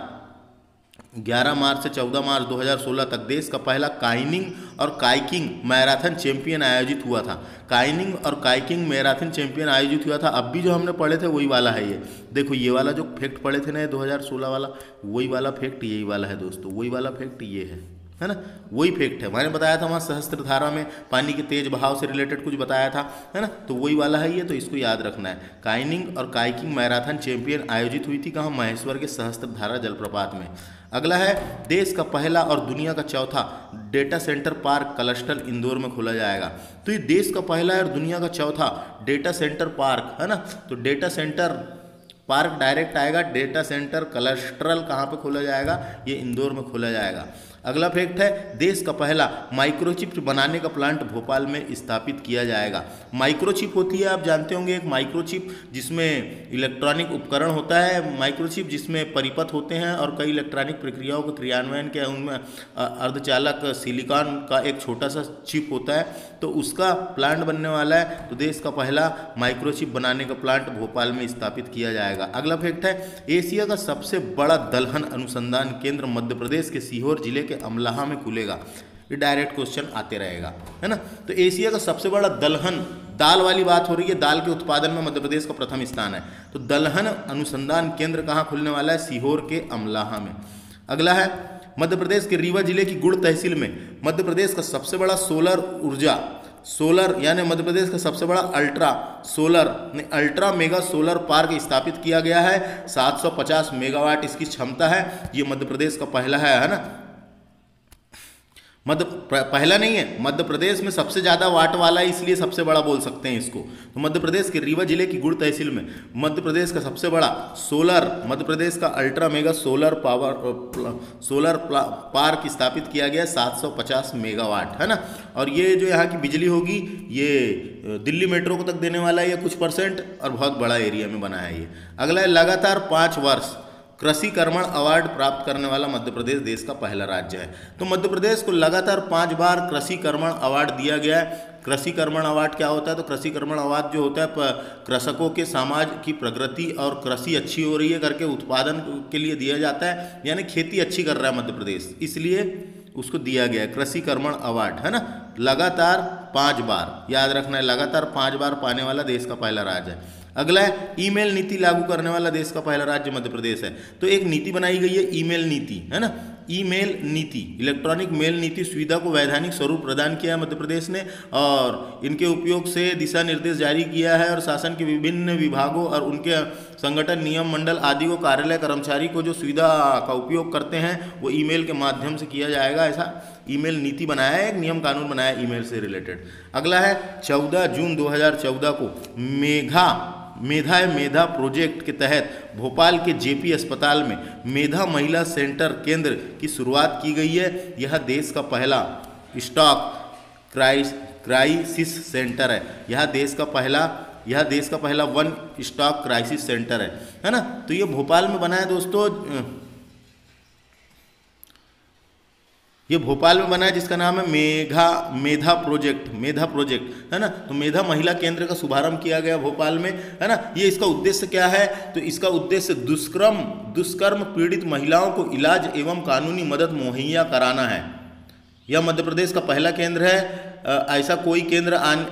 11 मार्च से 14 मार्च 2016 तक देश का पहला काइनिंग और काइकिंग मैराथन चैंपियन आयोजित हुआ था। काइनिंग और काइकिंग मैराथन चैंपियन आयोजित हुआ था। अब भी जो हमने पढ़े थे, वही वाला है ये। देखो, ये वाला जो फैक्ट पढ़े थे ना 2016 वाला, वही वाला फैक्ट यही वाला है दोस्तों। वही वाला फैक्ट ये है। है ना? वही फैक्ट है। मैंने बताया था वहाँ सहस्त्र धारा में पानी के तेज बहाव से रिलेटेड कुछ बताया था। है ना? तो वही वाला है ये तो इसको याद रखना है। काइनिंग और काइकिंग मैराथन चैंपियन आयोजित हुई थी कहाँ? महेश्वर के सहस्त्र धारा जलप्रपात में। अगला है, देश का पहला और दुनिया का चौथा data centre park cluster Indore में खोला जाएगा। तो ये देश का पहला और दुनिया का चौथा डेटा सेंटर पार्क है ना? तो डेटा सेंटर पार्क डायरेक्ट आएगा डेटा सेंटर क्लस्टरल कहाँ पे खोला जाएगा? ये इंदौर में खोला जाएगा। अगला फैक्ट है, देश का पहला माइक्रोचिप बनाने का प्लांट भोपाल में स्थापित किया जाएगा। माइक्रोचिप होती है, आप जानते होंगे, एक माइक्रोचिप जिसमें इलेक्ट्रॉनिक उपकरण होता है माइक्रोचिप जिसमें परिपथ होते हैं और कई इलेक्ट्रॉनिक प्रक्रियाओं के क्रियान्वयन के उनमें अर्धचालक सिलिकॉन का एक छोटा सा चिप होता है तो उसका प्लांट बनने वाला है। तो देश का पहला माइक्रोचिप बनाने का प्लांट भोपाल में स्थापित किया जाएगा। अगला फैक्ट है, एशिया का सबसे बड़ा दलहन अनुसंधान केंद्र मध्य प्रदेश के सीहोर ज़िले के अमलाहा में खुलेगा। ये डायरेक्ट क्वेश्चन आते रहेगा, है ना? तो एशिया का सबसे बड़ा दलहन, दाल वाली बात हो रही है। दाल के उत्पादन में मध्य प्रदेश का प्रथम स्थान है। तो दलहन अनुसंधान केंद्र कहाँ खुलने वाला है? सीहोर के अमलाहा में। अगला है मध्य प्रदेश के रीवा ज़िले की गुड़ तहसील में मध्य प्रदेश का सबसे बड़ा सोलर ऊर्जा, सोलर यानी मध्य प्रदेश का सबसे बड़ा अल्ट्रा सोलर ने अल्ट्रा मेगा सोलर पार्क स्थापित किया गया है। 750 मेगावाट इसकी क्षमता है। ये मध्य प्रदेश का पहला है है ना? मध्य पहला नहीं है, मध्य प्रदेश में सबसे ज़्यादा वाट वाला है इसलिए सबसे बड़ा बोल सकते हैं इसको। तो मध्य प्रदेश के रीवा ज़िले की गुड़ तहसील में मध्य प्रदेश का सबसे बड़ा सोलर, मध्य प्रदेश का ultra mega solar power solar park स्थापित किया गया 750 मेगावाट, है ना? और ये जो यहाँ की बिजली होगी, ये दिल्ली मेट्रो को तक देने वाला है, ये कुछ परसेंट, और बहुत बड़ा एरिया में बना है ये। अगला है, लगातार पाँच वर्ष कृषि कर्मण अवार्ड प्राप्त करने वाला मध्य प्रदेश देश का पहला राज्य है। तो मध्य प्रदेश को लगातार पाँच बार कृषि कर्मण अवार्ड दिया गया है। कृषि कर्मण अवार्ड क्या होता है? तो कृषि कर्मण अवार्ड जो होता है कृषकों के समाज की प्रगति और कृषि अच्छी हो रही है करके उत्पादन के लिए दिया जाता है, यानी खेती अच्छी कर रहा है मध्य प्रदेश। इसलिए उसको दिया गया कृषि कर्मण अवार्ड, है ना? लगातार पाँच बार, याद रखना है, लगातार पाँच बार पाने वाला देश का पहला राज्य है। अगला है, ईमेल नीति लागू करने वाला देश का पहला राज्य मध्य प्रदेश है। तो एक नीति बनाई गई है, ईमेल नीति, है ना? ईमेल नीति, इलेक्ट्रॉनिक मेल नीति सुविधा को वैधानिक स्वरूप प्रदान किया है मध्य प्रदेश ने और इनके उपयोग से दिशा निर्देश जारी किया है और शासन के विभिन्न विभागों और उनके संगठन, नियम मंडल आदि को कार्यालय कर्मचारी को जो सुविधा का उपयोग करते हैं, वो ईमेल के माध्यम से किया जाएगा, ऐसा ईमेल नीति बनाया है, एक नियम कानून बनाया ईमेल से रिलेटेड। अगला है 14 जून 2014 को मेघा मेधा मेधा प्रोजेक्ट के तहत भोपाल के जेपी अस्पताल में मेधा महिला सेंटर केंद्र की शुरुआत की गई है। यह देश का पहला स्टॉक क्राइस, क्राइसिस सेंटर है। यह देश का पहला, यह देश का पहला वन स्टॉक क्राइसिस सेंटर है। है ना? तो ये भोपाल में बना है दोस्तों। ये भोपाल में बना है जिसका नाम है मेघा मेधा प्रोजेक्ट मेधा प्रोजेक्ट है ना? तो मेधा महिला केंद्र का शुभारंभ किया गया भोपाल में है ना? ये इसका उद्देश्य क्या है? तो इसका उद्देश्य दुष्कर्म दुष्कर्म पीड़ित महिलाओं को इलाज एवं कानूनी मदद मुहैया कराना है। यह मध्य प्रदेश का पहला केंद्र है। ऐसा कोई केंद्र आन,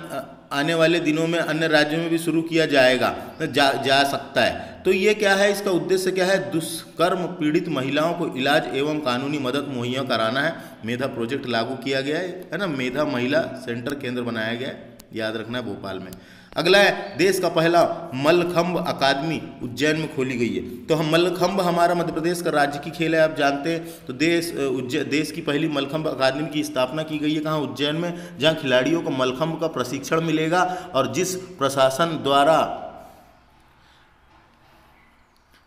आने वाले दिनों में अन्य राज्यों में भी शुरू किया जाएगा जा जा सकता है। तो ये क्या है? इसका उद्देश्य क्या है? दुष्कर्म पीड़ित महिलाओं को इलाज एवं कानूनी मदद मुहैया कराना है। मेधा प्रोजेक्ट लागू किया गया है है ना? मेधा महिला सेंटर केंद्र बनाया गया है। याद रखना है भोपाल में। अगला है, देश का पहला मल्लखंब अकादमी उज्जैन में खोली गई है। तो हम मल्लखंब हमारा मध्य प्रदेश का राज्य की खेल है, आप जानते हैं। तो देश उज्जैन देश की पहली मल्लखंब अकादमी की स्थापना की गई है कहाँ? उज्जैन में, जहाँ खिलाड़ियों को मल्लखंब का प्रशिक्षण मिलेगा और जिस प्रशासन द्वारा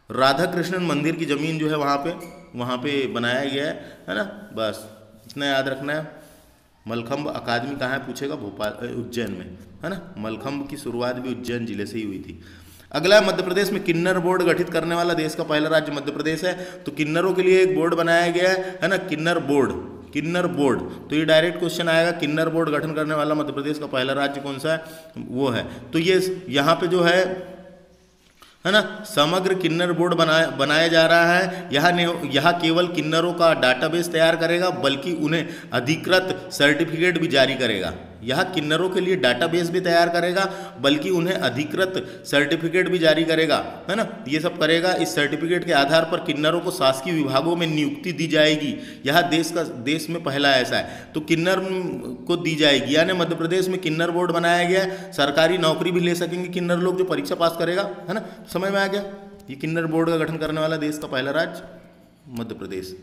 राधा कृष्णन मंदिर की ज़मीन जो है वहाँ पे वहाँ पे बनाया गया है है ना? बस, इतना याद रखना है। मलखम्ब अकादमी कहाँ है, पूछेगा? भोपाल उज्जैन में। है ना? मलखम्ब की शुरुआत भी उज्जैन ज़िले से ही हुई थी। अगला, मध्य प्रदेश में किन्नर बोर्ड गठित करने वाला देश का पहला राज्य मध्य प्रदेश है। तो किन्नरों के लिए एक बोर्ड बनाया गया है ना? किन्नर बोर्ड किन्नर बोर्ड। तो ये डायरेक्ट क्वेश्चन आएगा, किन्नर बोर्ड गठन करने वाला मध्य प्रदेश का पहला राज्य कौन सा है? वो है। तो ये यहाँ पे जो है है ना? समग्र किन्नर बोर्ड बनाया बनाया जा रहा है। यह यह केवल किन्नरों का डाटाबेस तैयार करेगा, बल्कि उन्हें अधिकृत सर्टिफिकेट भी जारी करेगा। यह किन्नरों के लिए डाटाबेस भी तैयार करेगा, बल्कि उन्हें अधिकृत सर्टिफिकेट भी जारी करेगा, है ना? ये सब करेगा, इस सर्टिफिकेट के आधार पर किन्नरों को शासकीय विभागों में नियुक्ति दी जाएगी। यह देश का, देश में पहला ऐसा है। तो किन्नर को दी जाएगी। यानी मध्य प्रदेश में किन्नर बोर्ड बनाया गया है। सरकारी नौकरी भी ले सकेंगे किन्नर लोग जो परीक्षा पास करेगा, है ना? समझ में आ गया? ये किन्नर बोर्ड का गठन करने वाला देश का पहला राज्य मध्य प्रदेश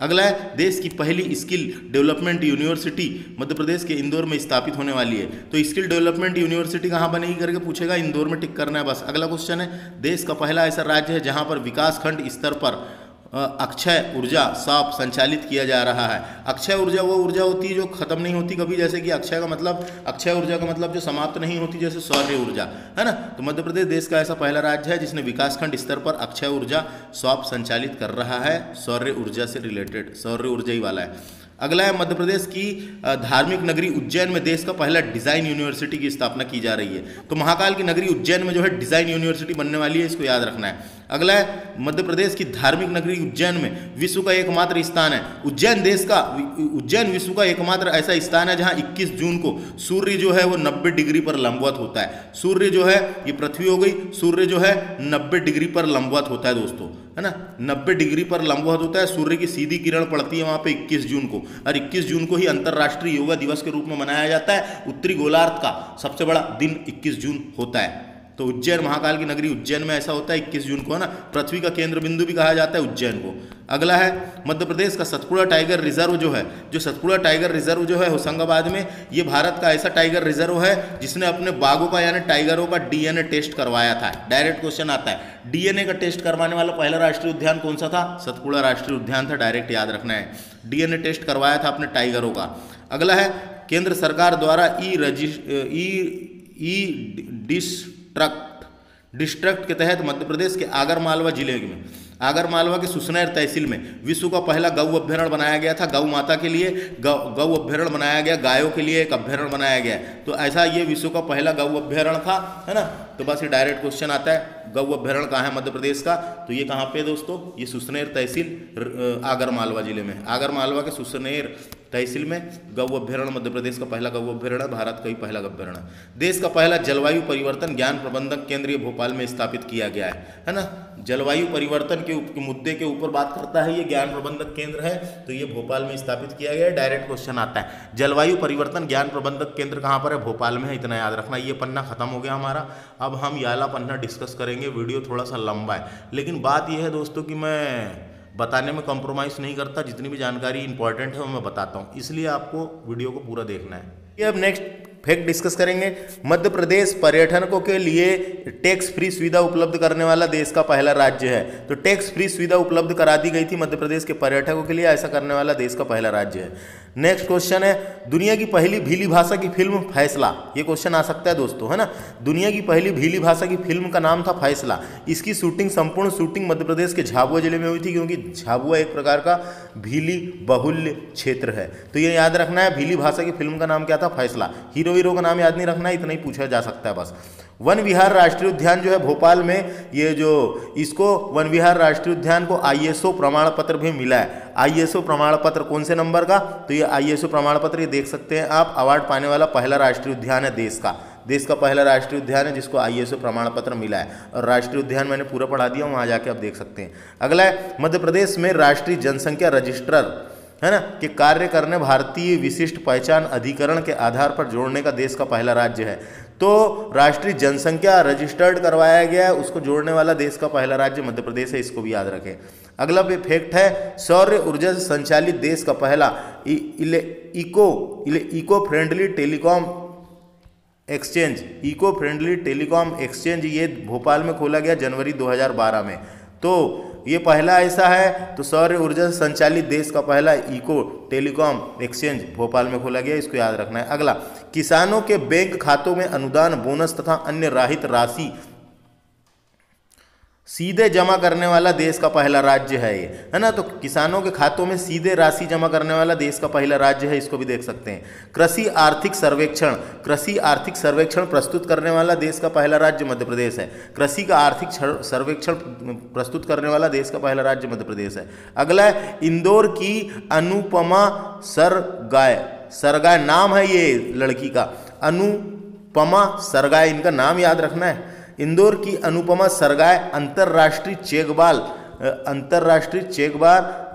अगला है, देश की पहली skill development university Madhya Pradesh के इंदौर में स्थापित होने वाली है। तो स्किल डेवलपमेंट यूनिवर्सिटी कहाँ बनेगी करके पूछेगा, इंदौर में टिक करना है बस। अगला क्वेश्चन है, देश का पहला ऐसा राज्य है जहाँ पर विकासखंड स्तर पर अक्षय ऊर्जा साफ़ संचालित किया जा रहा है। अक्षय ऊर्जा वो ऊर्जा होती है जो खत्म नहीं होती कभी, जैसे कि अक्षय का मतलब अक्षय ऊर्जा का मतलब जो समाप्त नहीं होती, जैसे सौर्य ऊर्जा, है ना? तो मध्य प्रदेश देश का ऐसा पहला राज्य है जिसने विकासखंड स्तर पर अक्षय ऊर्जा सौप संचालित कर रहा है, सौर्य ऊर्जा से रिलेटेड सौर्य ऊर्जा ही वाला है। अगला है मध्य प्रदेश की धार्मिक नगरी उज्जैन में देश का पहला डिज़ाइन यूनिवर्सिटी की स्थापना की जा रही है। तो महाकाल की नगरी उज्जैन में जो है डिज़ाइन यूनिवर्सिटी बनने वाली है, इसको याद रखना है। अगला है मध्य प्रदेश की धार्मिक नगरी उज्जैन में, विश्व का एकमात्र स्थान है। उज्जैन देश का उज्जैन विश्व का एकमात्र ऐसा स्थान है जहाँ 21 जून को सूर्य जो है वो 90 डिग्री पर लंबवत होता है। सूर्य जो है, ये पृथ्वी हो गई, सूर्य जो है 90 डिग्री पर लंबवत होता है दोस्तों। है ना? 90 डिग्री पर लंबवत होता है, सूर्य की सीधी किरण पड़ती है वहाँ पे 21 जून को। और 21 जून को ही अंतर्राष्ट्रीय योगा दिवस के रूप में मनाया जाता है, उत्तरी गोलार्ध का सबसे बड़ा दिन 21 जून होता है। तो उज्जैन, महाकाल की नगरी उज्जैन में ऐसा होता है, इक्कीस जून को, है ना? पृथ्वी का केंद्र बिंदु भी कहा जाता है उज्जैन को। अगला है, मध्य प्रदेश का सतपुड़ा टाइगर रिज़र्व जो है, जो सतपुड़ा टाइगर रिज़र्व जो है, होशंगाबाद में, ये भारत का ऐसा टाइगर रिज़र्व है, जिसने अपने बाघों का, यानी टाइगरों का डीएनए टेस्ट करवाया था। डायरेक्ट क्वेश्चन आता है, डीएनए का टेस्ट करवाने वाला पहला राष्ट्रीय उद्यान कौन सा था? सतपुड़ा राष्ट्रीय उद्यान था, डायरेक्ट याद रखना है। डीएनए टेस्ट करवाया था अपने टाइगरों का। अगला है, केंद्र सरकार द्वारा ई रजिस्ट ई ई डिस ट्रक डिस्ट्रक्ट के तहत मध्य प्रदेश के आगर मालवा ज़िले में आगर मालवा के सुसनैर तहसील में विश्व का पहला गौ अभ्यारण बनाया गया था, गौ माता के लिए, गौ गौ अभ्यारण बनाया गया, गायों के लिए एक अभ्यारण बनाया गया। तो ऐसा ये विश्व का पहला गौ अभ्यारण था, है ना? तो बस ये डायरेक्ट क्वेश्चन आता है गौ अभ्यारण कहाँ है मध्य प्रदेश का? तो ये कहाँ पे दोस्तों? ये सुसनेर तहसील आगर मालवा ज़िले में आगर मालवा के सुसनेर तहसील में गौ अभ्यारण मध्य प्रदेश का पहला गौ अभ्यारण है भारत का ही पहला अभ्यारण देश का पहला जलवायु परिवर्तन ज्ञान प्रबंधक केंद्र भोपाल में स्थापित किया गया है। है ना? जलवायु परिवर्तन के, के मुद्दे के ऊपर बात करता है ये ज्ञान प्रबंधक केंद्र है तो ये भोपाल में स्थापित किया गया है डायरेक्ट क्वेश्चन आता है। जलवायु परिवर्तन ज्ञान प्रबंधक केंद्र कहाँ पर है? भोपाल में है इतना याद रखना ये पन्ना खत्म हो गया हमारा। अब हम याला पन्ना डिस्कस करेंगे वीडियो थोड़ा सा लंबा है। लेकिन बात यह है दोस्तों कि मैं बताने में कॉम्प्रोमाइज़ नहीं करता, जितनी भी जानकारी इंपॉर्टेंट है वो मैं बताता हूँ। इसलिए आपको वीडियो को पूरा देखना है। ये अब नेक्स्ट फैक्ट डिस्कस करेंगे। मध्य प्रदेश पर्यटकों के लिए टैक्स फ्री सुविधा उपलब्ध करने वाला देश का पहला राज्य है। तो टैक्स फ्री सुविधा उपलब्ध करा दी गई थी मध्य प्रदेश के पर्यटकों के लिए, ऐसा करने वाला देश का पहला राज्य है। नेक्स्ट क्वेश्चन है, दुनिया की पहली भीली भाषा की फ़िल्म फैसला। ये क्वेश्चन आ सकता है दोस्तों, है ना? दुनिया की पहली भीली भाषा की फ़िल्म का नाम था फैसला। इसकी शूटिंग संपूर्ण शूटिंग मध्य प्रदेश के झाबुआ ज़िले में हुई थी, क्योंकि झाबुआ एक प्रकार का भीली बहुल्य क्षेत्र है। तो ये याद रखना है, भीली भाषा की फ़िल्म का नाम क्या था? फैसला। हीरो हीरो का नाम याद नहीं रखना, इतना ही पूछा जा सकता है बस। वन विहार राष्ट्रीय उद्यान जो है भोपाल में, ये जो इसको वन विहार राष्ट्रीय उद्यान को आईएसओ प्रमाण पत्र भी मिला है। आईएसओ प्रमाण पत्र कौन से नंबर का? तो ये आईएसओ प्रमाण पत्र ये देख सकते हैं आप, अवार्ड पाने वाला पहला राष्ट्रीय उद्यान है देश का। देश का पहला राष्ट्रीय उद्यान है जिसको आईएसओ प्रमाण पत्र मिला है। और राष्ट्रीय उद्यान मैंने पूरा पढ़ा दिया, वहाँ जाके आप देख सकते हैं। अगला है, मध्य प्रदेश में राष्ट्रीय जनसंख्या रजिस्ट्रर, है ना? कि कार्य करने भारतीय विशिष्ट पहचान अधिकरण के आधार पर जोड़ने का देश का पहला राज्य है। तो राष्ट्रीय जनसंख्या रजिस्टर्ड करवाया गया है उसको जोड़ने वाला देश का पहला राज्य मध्य प्रदेश है इसको भी याद रखें। अगला भी फैक्ट है सौर्य ऊर्जा से संचालित देश का पहला इले, इको इले, eco friendly telecom exchange eco friendly telecom exchange ये भोपाल में खोला गया जनवरी 2012 में। तो ये पहला ऐसा है तो सौर ऊर्जा से संचालित देश का पहला इको टेलीकॉम एक्सचेंज भोपाल में खोला गया इसको याद रखना है। अगला किसानों के बैंक खातों में अनुदान, बोनस तथा अन्य राहित राशि सीधे जमा करने वाला देश का पहला राज्य है ये, है ना? तो किसानों के खातों में सीधे राशि जमा करने वाला देश का पहला राज्य है, इसको भी देख सकते हैं। कृषि आर्थिक सर्वेक्षण, कृषि आर्थिक सर्वेक्षण प्रस्तुत करने वाला देश का पहला राज्य मध्य प्रदेश है। कृषि का आर्थिक सर्वेक्षण प्रस्तुत करने वाला देश का पहला राज्य मध्य प्रदेश है। अगला है इंदौर की अनुपमा सरगाय। सरगाय नाम है ये लड़की का। अनुपमा सरगाय, इनका नाम याद रखना है। इंदौर की अनुपमा सरगाय, अंतर्राष्ट्रीय चेकबाल अंतर्राष्ट्रीय चेकबार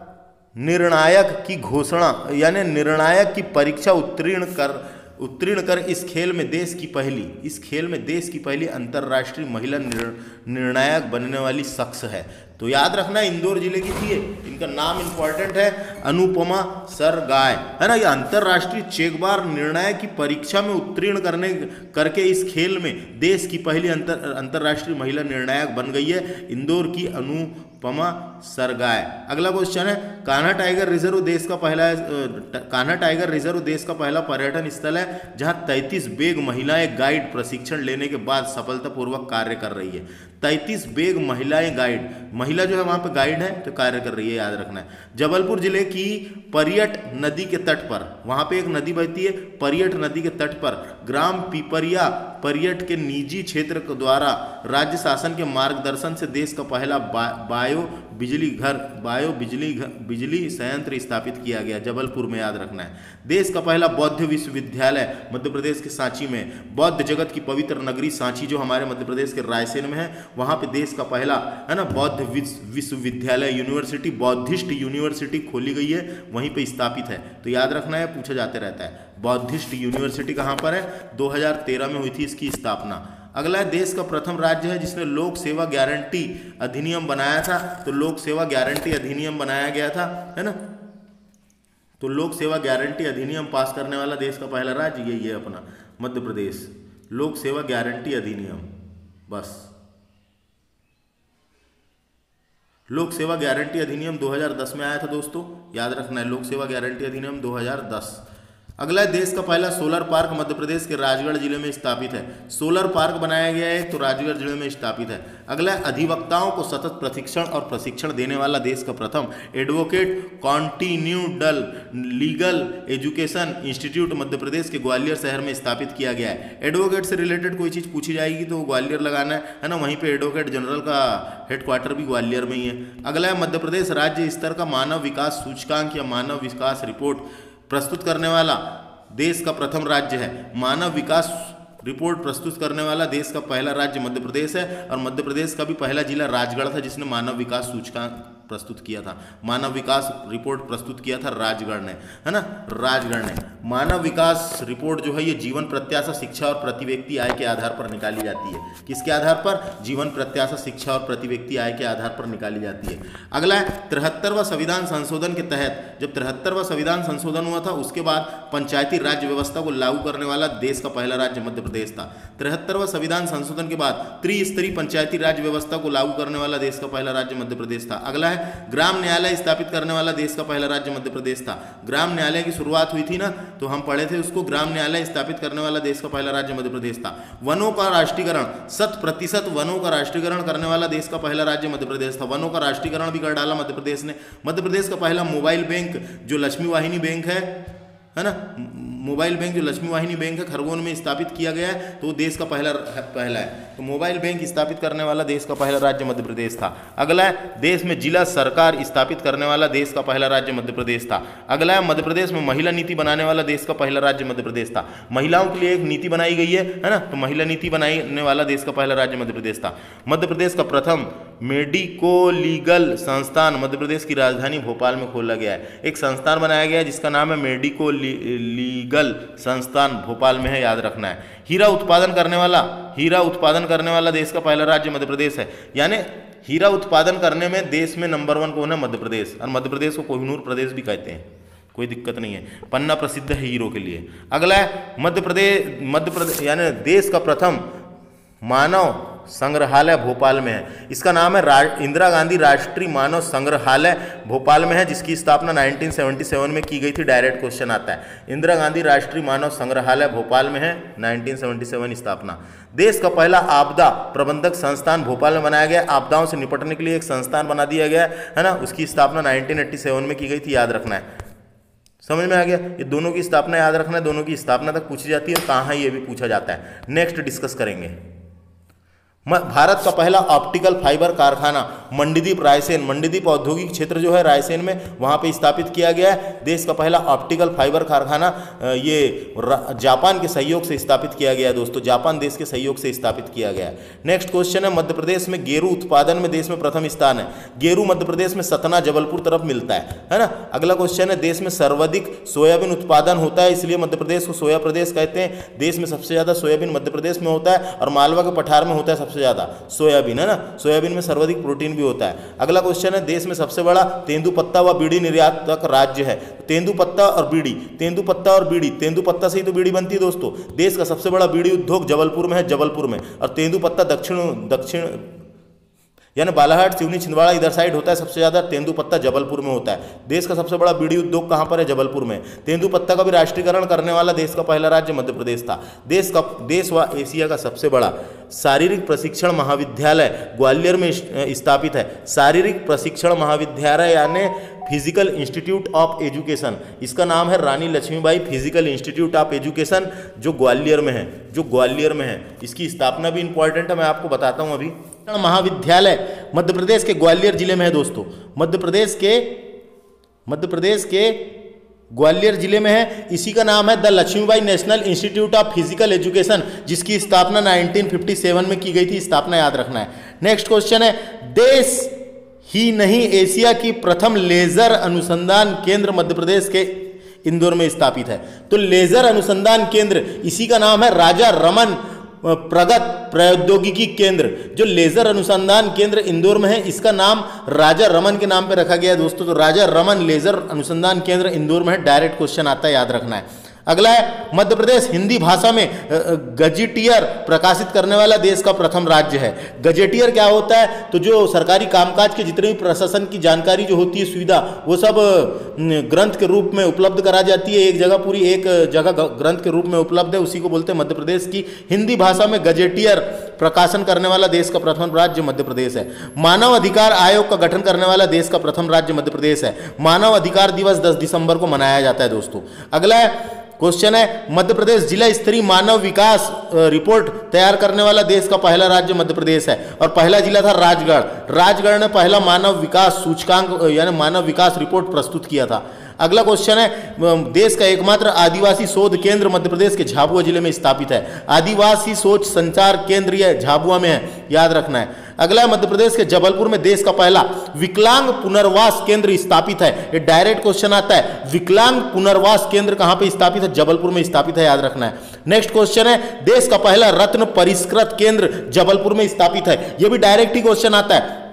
निर्णायक की घोषणा, यानी निर्णायक की परीक्षा उत्तीर्ण कर उत्तीर्ण कर इस खेल में देश की पहली, इस खेल में देश की पहली अंतर्राष्ट्रीय महिला निर्णायक बनने वाली शख्स है। तो याद रखना, इंदौर ज़िले की थी इनका नाम इंपॉर्टेंट है, अनुपमा सर गाय है ना, ये अंतर्राष्ट्रीय चेकबार निर्णय की परीक्षा में उत्तीर्ण करने, करके इस खेल में देश की पहली अंतर, अंतर्राष्ट्रीय महिला निर्णायक बन गई है, इंदौर की अनु पमा सरगाय। अगला क्वेश्चन है, कान्हा टाइगर रिज़र्व देश का पहला कान्हा टाइगर रिज़र्व देश का पहला पर्यटन स्थल है, जहाँ 33 बेग महिलाएँ गाइड प्रशिक्षण लेने के बाद सफलतापूर्वक कार्य कर रही है। 33 बेग महिलाएँ गाइड महिला जो है वहाँ पर गाइड है तो कार्य कर रही है याद रखना है। जबलपुर ज़िले की परियट नदी के तट पर वहाँ पे एक नदी बहती है परियट नदी के तट पर ग्राम पीपरिया परियट के निजी क्षेत्र द्वारा राज्य शासन के मार्गदर्शन से देश का पहला बा, बायो बिजली घर, बायो बिजली घर, बिजली संयंत्र स्थापित किया गया, जबलपुर में याद रखना है। देश का पहला बौद्ध विश्वविद्यालय मध्य प्रदेश के सांची में। बौद्ध जगत की पवित्र नगरी सांची, जो हमारे मध्य प्रदेश के रायसेन में है, वहाँ पे देश का पहला, है ना, बौद्ध विश्वविद्यालय यूनिवर्सिटी, बौद्धिस्ट यूनिवर्सिटी खोली गई है, वहीं पर स्थापित है। तो याद रखना है, पूछा जाते रहता है, बौद्धिस्ट यूनिवर्सिटी कहाँ पर है? 2013 में हुई थी इसकी स्थापना। अगला देश का प्रथम राज्य है जिसने लोक सेवा गारंटी अधिनियम बनाया था। तो लोक सेवा गारंटी अधिनियम बनाया गया था, है ना? तो लोक सेवा गारंटी अधिनियम पास करने वाला देश का पहला राज्य यही है अपना, मध्य प्रदेश। लोक सेवा गारंटी अधिनियम, बस। लोक सेवा गारंटी अधिनियम 2010 में आया था दोस्तों, याद रखना है, लोक सेवा गारंटी अधिनियम 2010 अगला देश का पहला सोलर पार्क मध्य प्रदेश के राजगढ़ ज़िले में स्थापित है। सोलर पार्क बनाया गया है तो राजगढ़ ज़िले में स्थापित है। अगला, अधिवक्ताओं को सतत प्रशिक्षण और प्रशिक्षण देने वाला देश का प्रथम advocate continual legal education institute Madhya Pradesh के ग्वालियर शहर में स्थापित किया गया है। एडवोकेट से रिलेटेड कोई चीज़ पूछी जाएगी तो ग्वालियर लगाना है ना? वहीं पर एडवोकेट जनरल का हेडक्वार्टर भी ग्वालियर में ही है। अगला मध्य प्रदेश राज्य स्तर का मानव विकास सूचकांक या मानव विकास रिपोर्ट प्रस्तुत करने वाला देश का प्रथम राज्य है। मानव विकास रिपोर्ट प्रस्तुत करने वाला देश का पहला राज्य मध्य प्रदेश है और मध्य प्रदेश का भी पहला जिला राजगढ़ था, जिसने मानव विकास सूचकांक प्रस्तुत किया था। मानव विकास रिपोर्ट प्रस्तुत किया था राजगढ़ ने, है ना? राजगढ़ ने। मानव विकास रिपोर्ट जो है, ये जीवन प्रत्याशा, शिक्षा और प्रति व्यक्ति आय के आधार पर निकाली जाती है। किसके आधार पर? जीवन प्रत्याशा, शिक्षा और प्रति व्यक्ति आय के आधार पर निकाली जाती है। अगला है, तिहत्तरवा संविधान संशोधन के तहत, जब तिहत्तरवा संविधान संशोधन हुआ था, उसके बाद पंचायती राज्य व्यवस्था को लागू करने वाला देश का पहला राज्य मध्य प्रदेश था। तिहत्तरवा संविधान संशोधन के बाद त्रिस्तरीय पंचायती राज्य व्यवस्था को लागू करने वाला देश का पहला राज्य मध्य प्रदेश था। अगला है है ग्राम न्यायालय स्थापित करने वाला देश का पहला राज्य मध्य प्रदेश था। ग्राम न्यायालय की शुरुआत हुई थी ना तो हम पढ़े थे उसको, ग्राम न्यायालय स्थापित करने वाला देश का पहला राज्य मध्य प्रदेश था। वनों का राष्ट्रीयकरण, शत प्रतिशत वनों का राष्ट्रीयकरण करने वाला देश का पहला राज्य मध्य प्रदेश था। वनों का राष्ट्रीयकरण भी कर डाला मध्य प्रदेश ने। मध्य प्रदेश का पहला मोबाइल बैंक, जो लक्ष्मी वाहिनी बैंक है है ना? मोबाइल बैंक जो लक्ष्मी वाहिनी बैंक है, खरगोन में स्थापित किया गया है तो देश का पहला पहला है। तो मोबाइल बैंक स्थापित करने वाला देश का पहला राज्य मध्य प्रदेश था। अगला है, देश में जिला सरकार स्थापित करने वाला देश का पहला राज्य मध्य प्रदेश था। अगला है, मध्य प्रदेश में महिला नीति बनाने वाला देश का पहला राज्य मध्य प्रदेश था। महिलाओं के लिए एक नीति बनाई गई है ना? तो महिला नीति बनाने वाला देश का पहला राज्य मध्य प्रदेश था। मध्य प्रदेश का प्रथम मेडिको लीगल संस्थान मध्य प्रदेश की राजधानी भोपाल में खोला गया है। एक संस्थान बनाया गया है जिसका नाम है मेडिको लीगल संस्थान भोपाल में है, याद रखना है। हीरा उत्पादन करने वाला, हीरा उत्पादन करने वाला देश का पहला राज्य मध्य प्रदेश है। यानी हीरा उत्पादन करने में देश में नंबर वन कौन है? मध्य प्रदेश और मध्य प्रदेश को कोहिनूर प्रदेश भी कहते हैं। कोई दिक्कत नहीं है। पन्ना प्रसिद्ध है हीरो के लिए। अगला है मध्य प्रदेश मध्य प्रदेश यानी देश का प्रथम मानव संग्रहालय भोपाल में है। इसका नाम है इंदिरा गांधी राष्ट्रीय मानव संग्रहालय भोपाल में है, जिसकी स्थापना 1977 में की गई थी। डायरेक्ट क्वेश्चन आता है। इंदिरा गांधी राष्ट्रीय मानव संग्रहालय भोपाल में है 1977 स्थापना। देश का पहला आपदा प्रबंधक संस्थान भोपाल में बनाया गया। आपदाओं से निपटने के लिए एक संस्थान बना दिया गया है ना? उसकी स्थापना नाइनटीन में की गई थी, याद रखना है। समझ में आ गया? ये दोनों की स्थापना याद रखना है, दोनों की स्थापना तक पूछी जाती है कहाँ ये भी पूछा जाता है। नेक्स्ट डिस्कस करेंगे। भारत का पहला ऑप्टिकल फाइबर कारखाना मंडीदीप रायसेन, मंडीदीप औद्योगिक क्षेत्र जो है रायसेन में, वहाँ पे स्थापित किया गया है। देश का पहला ऑप्टिकल फाइबर कारखाना ये जापान के सहयोग से स्थापित किया गया है दोस्तों। जापान देश के सहयोग से स्थापित किया गया है। नेक्स्ट क्वेश्चन है, मध्य प्रदेश में गेरू उत्पादन में देश में प्रथम स्थान है। गेरू मध्य प्रदेश में सतना, जबलपुर तरफ़ मिलता है है ना? अगला क्वेश्चन है, देश में सर्वाधिक सोयाबीन उत्पादन होता है, इसलिए मध्य प्रदेश को सोया प्रदेश कहते हैं। देश में सबसे ज़्यादा सोयाबीन मध्य प्रदेश में होता है और मालवा के पठार में होता है सबसे सबसे ज़्यादा, सोयाबीन, है ना? सोयाबीन में सर्वाधिक प्रोटीन भी होता है। अगला क्वेश्चन है, देश में सबसे बड़ा तेंदुपत्ता व बीड़ी निर्यातक राज्य है। तेंदुपत्ता और बीड़ी तेंदुपत्ता और बीड़ी तेंदुपत्ता से ही तो बीड़ी बनती है दोस्तों। देश का सबसे बड़ा बीड़ी उद्योग जबलपुर में है, जबलपुर में। और तेंदुपत्ता दक्षिण दक्षिण यानी बालाघाट सिवनी, छिंदवाड़ा, इधर साइड होता है सबसे ज़्यादा तेंदुपत्ता जबलपुर में होता है। देश का सबसे बड़ा बीड़ी उद्योग कहाँ पर है? जबलपुर में। तेंदुपत्ता का भी राष्ट्रीयकरण करने वाला देश का पहला राज्य मध्य प्रदेश था। देश का, देश व एशिया का सबसे बड़ा शारीरिक प्रशिक्षण महाविद्यालय ग्वालियर में स्थापित है। शारीरिक प्रशिक्षण महाविद्यालय यानी फ़िज़िकल इंस्टीट्यूट ऑफ़ एजुकेशन। इसका नाम है Rani Laxmibai physical institute of education, जो ग्वालियर में है, जो ग्वालियर में है। इसकी स्थापना भी इंपॉर्टेंट है, मैं आपको बताता हूँ अभी। महाविद्यालय मध्य प्रदेश के ग्वालियर ज़िले में है दोस्तों। मध्य प्रदेश के मध्य प्रदेश के ग्वालियर ज़िले में है। इसी का नाम है the Laxmibai national institute of physical education, जिसकी स्थापना 1957 में की गई थी। स्थापना याद रखना है। नेक्स्ट क्वेश्चन है, देश ही नहीं, एशिया की प्रथम लेजर अनुसंधान केंद्र मध्य प्रदेश के इंदौर में स्थापित है। तो लेजर अनुसंधान केंद्र, इसी का नाम है राजा रमन प्रगत प्रौद्योगिकी केंद्र, जो लेजर अनुसंधान केंद्र इंदौर में है, इसका नाम राजा रमन के नाम पर रखा गया है दोस्तों। तो राजा रमन लेजर अनुसंधान केंद्र इंदौर में है, डायरेक्ट क्वेश्चन आता है, याद रखना है। अगला है, मध्य प्रदेश हिंदी भाषा में गजेटियर प्रकाशित करने वाला देश का प्रथम राज्य है। गजेटियर क्या होता है? तो जो सरकारी कामकाज के जितने भी प्रशासन की जानकारी जो होती है, सुविधा, वो सब ग्रंथ के रूप में उपलब्ध करा जाती है। एक जगह पूरी एक जगह ग्रंथ के रूप में उपलब्ध है, उसी को बोलते हैं मध्य प्रदेश की हिंदी भाषा में गजेटियर प्रकाशन करने वाला देश का प्रथम राज्य मध्य प्रदेश है। मानव अधिकार आयोग का गठन करने वाला देश का प्रथम राज्य मध्य प्रदेश है। मानव अधिकार दिवस 10 दिसंबर को मनाया जाता है, दोस्तों। अगला है क्वेश्चन है, मध्य प्रदेश जिला स्तरीय मानव विकास रिपोर्ट तैयार करने वाला देश का पहला राज्य मध्य प्रदेश है। और पहला जिला था राजगढ़। राजगढ़ ने पहला मानव विकास सूचकांक यानी मानव विकास रिपोर्ट प्रस्तुत किया था। अगला क्वेश्चन है देश का एकमात्र आदिवासी शोध केंद्र मध्य प्रदेश के झाबुआ ज़िले में स्थापित है। आदिवासी सोच संचार केंद्र यह झाबुआ में है, याद रखना है। अगला मध्य प्रदेश के जबलपुर में देश का पहला विकलांग पुनर्वास केंद्र स्थापित है। ये डायरेक्ट क्वेश्चन आता है, विकलांग पुनर्वास केंद्र कहाँ पे स्थापित है? जबलपुर में स्थापित है, याद रखना है। नेक्स्ट क्वेश्चन है, देश का पहला रत्न परिष्कृत केंद्र जबलपुर में स्थापित है। यह भी डायरेक्ट ही क्वेश्चन आता है।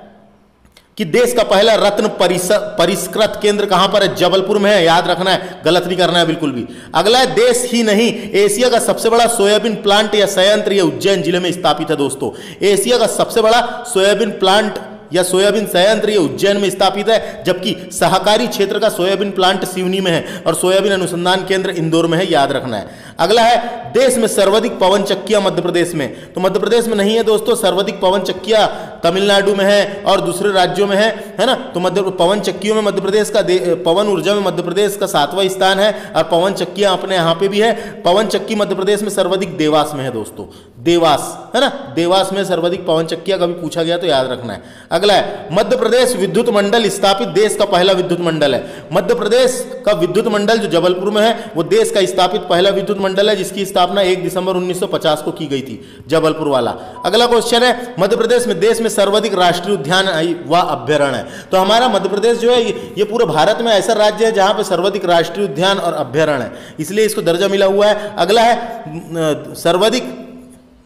कि देश का पहला रत्न परिष्कृत केंद्र कहाँ पर है? जबलपुर में है। याद रखना है गलत नहीं करना है बिल्कुल भी। अगला है, देश ही नहीं, एशिया का सबसे बड़ा सोयाबीन प्लांट या संयंत्र यह उज्जैन ज़िले में स्थापित है दोस्तों। एशिया का सबसे बड़ा सोयाबीन प्लांट या सोयाबीन संयंत्र ये उज्जैन में स्थापित है, जबकि सहकारी क्षेत्र का सोयाबीन प्लांट सिवनी में है और सोयाबीन अनुसंधान केंद्र इंदौर में है, याद रखना है। अगला है, देश में सर्वाधिक पवन चक्किया मध्य प्रदेश में। तो मध्य प्रदेश में नहीं है दोस्तों, सर्वाधिक पवन चक्किया तमिलनाडु में है और दूसरे राज्यों में है है ना? तो मध्य, पवन चक्कियों में मध्य प्रदेश का पवन ऊर्जा में मध्य प्रदेश का सातवां स्थान है और पवन चक्कियाँ अपने यहाँ पे भी है। पवन चक्की मध्य प्रदेश में सर्वाधिक देवास में है दोस्तों। देवास। है ना? देवास में सर्वाधिक पवन चक्किया कभी पूछा गया तो याद रखना है। अगला है, मध्य प्रदेश विद्युत मंडल स्थापित देश का पहला विद्युत मंडल है। मध्य प्रदेश का विद्युत मंडल जो जबलपुर में है, वो देश का स्थापित पहला विद्युत मंडल है, जिसकी स्थापना एक दिसंबर 1950 को की गई थी, जबलपुर वाला। अगला क्वेश्चन है, मध्य प्रदेश में देश में सर्वाधिक राष्ट्रीय उद्यान व अभ्यारण है। तो हमारा मध्य प्रदेश जो है, ये पूरे भारत में ऐसा राज्य है जहाँ पर सर्वाधिक राष्ट्रीय उद्यान और अभ्यारण है। इसलिए इसको दर्जा मिला हुआ है। अगला है सर्वाधिक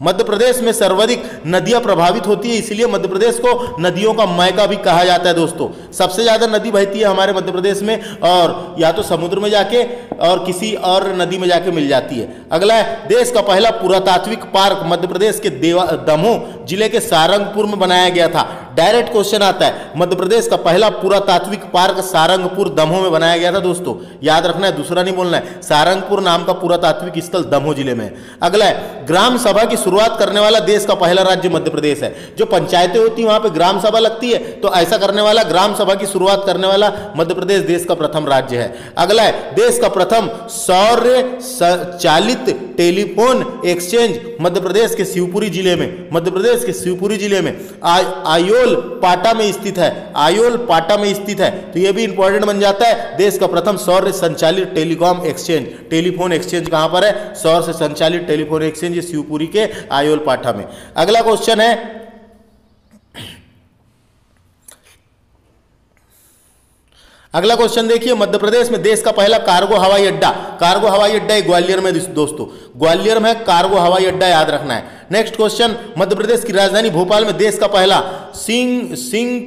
मध्य प्रदेश में सर्वाधिक नदियाँ प्रभावित होती है, इसलिए मध्य प्रदेश को नदियों का मैका भी कहा जाता है दोस्तों। सबसे ज़्यादा नदी बहती है हमारे मध्य प्रदेश में, और या तो समुद्र में जाके और किसी और नदी में जाके मिल जाती है। अगला है, देश का पहला पुरातात्विक पार्क मध्य प्रदेश के देवा, दमोह ज़िले के सारंगपुर में बनाया गया था। डायरेक्ट क्वेश्चन आता है। मध्य प्रदेश का पहला पुरातात्विक पार्क सारंगपुर दमोह में बनाया गया था दोस्तों। याद रखना है, दूसरा नहीं बोलना है। सारंगपुर नाम का पुरातात्विक स्थल दमोह ज़िले में अगला है, ग्राम सभा की शुरुआत करने वाला देश का पहला राज्य मध्य प्रदेश है। जो पंचायतें होती है, वहाँ पर ग्राम सभा लगती है। तो ऐसा करने वाला, ग्राम सभा की शुरुआत करने वाला मध्य प्रदेश देश का प्रथम राज्य है। अगला है, देश का प्रथम सौर्य चालित टेलीफोन एक्सचेंज मध्य प्रदेश के शिवपुरी ज़िले में। मध्य प्रदेश के शिवपुरी ज़िले में। आयोल पाटा में स्थित है, आयोल पाटा में स्थित है। तो यह भी इंपॉर्टेंट बन जाता है। देश का प्रथम सौर संचालित टेलीकॉम एक्सचेंज, टेलीफोन एक्सचेंज कहाँ पर है? सौर से संचालित टेलीफोन एक्सचेंज शिवपुरी के आयोल पाटा में। अगला क्वेश्चन है अगला क्वेश्चन देखिए मध्य प्रदेश में देश का पहला कार्गो हवाई अड्डा। कार्गो हवाई अड्डा ग्वालियर में, दोस्तों। ग्वालियर में कार्गो हवाई अड्डा याद रखना है। नेक्स्ट क्वेश्चन मध्य प्रदेश की राजधानी भोपाल में देश का पहला सिंह सिंह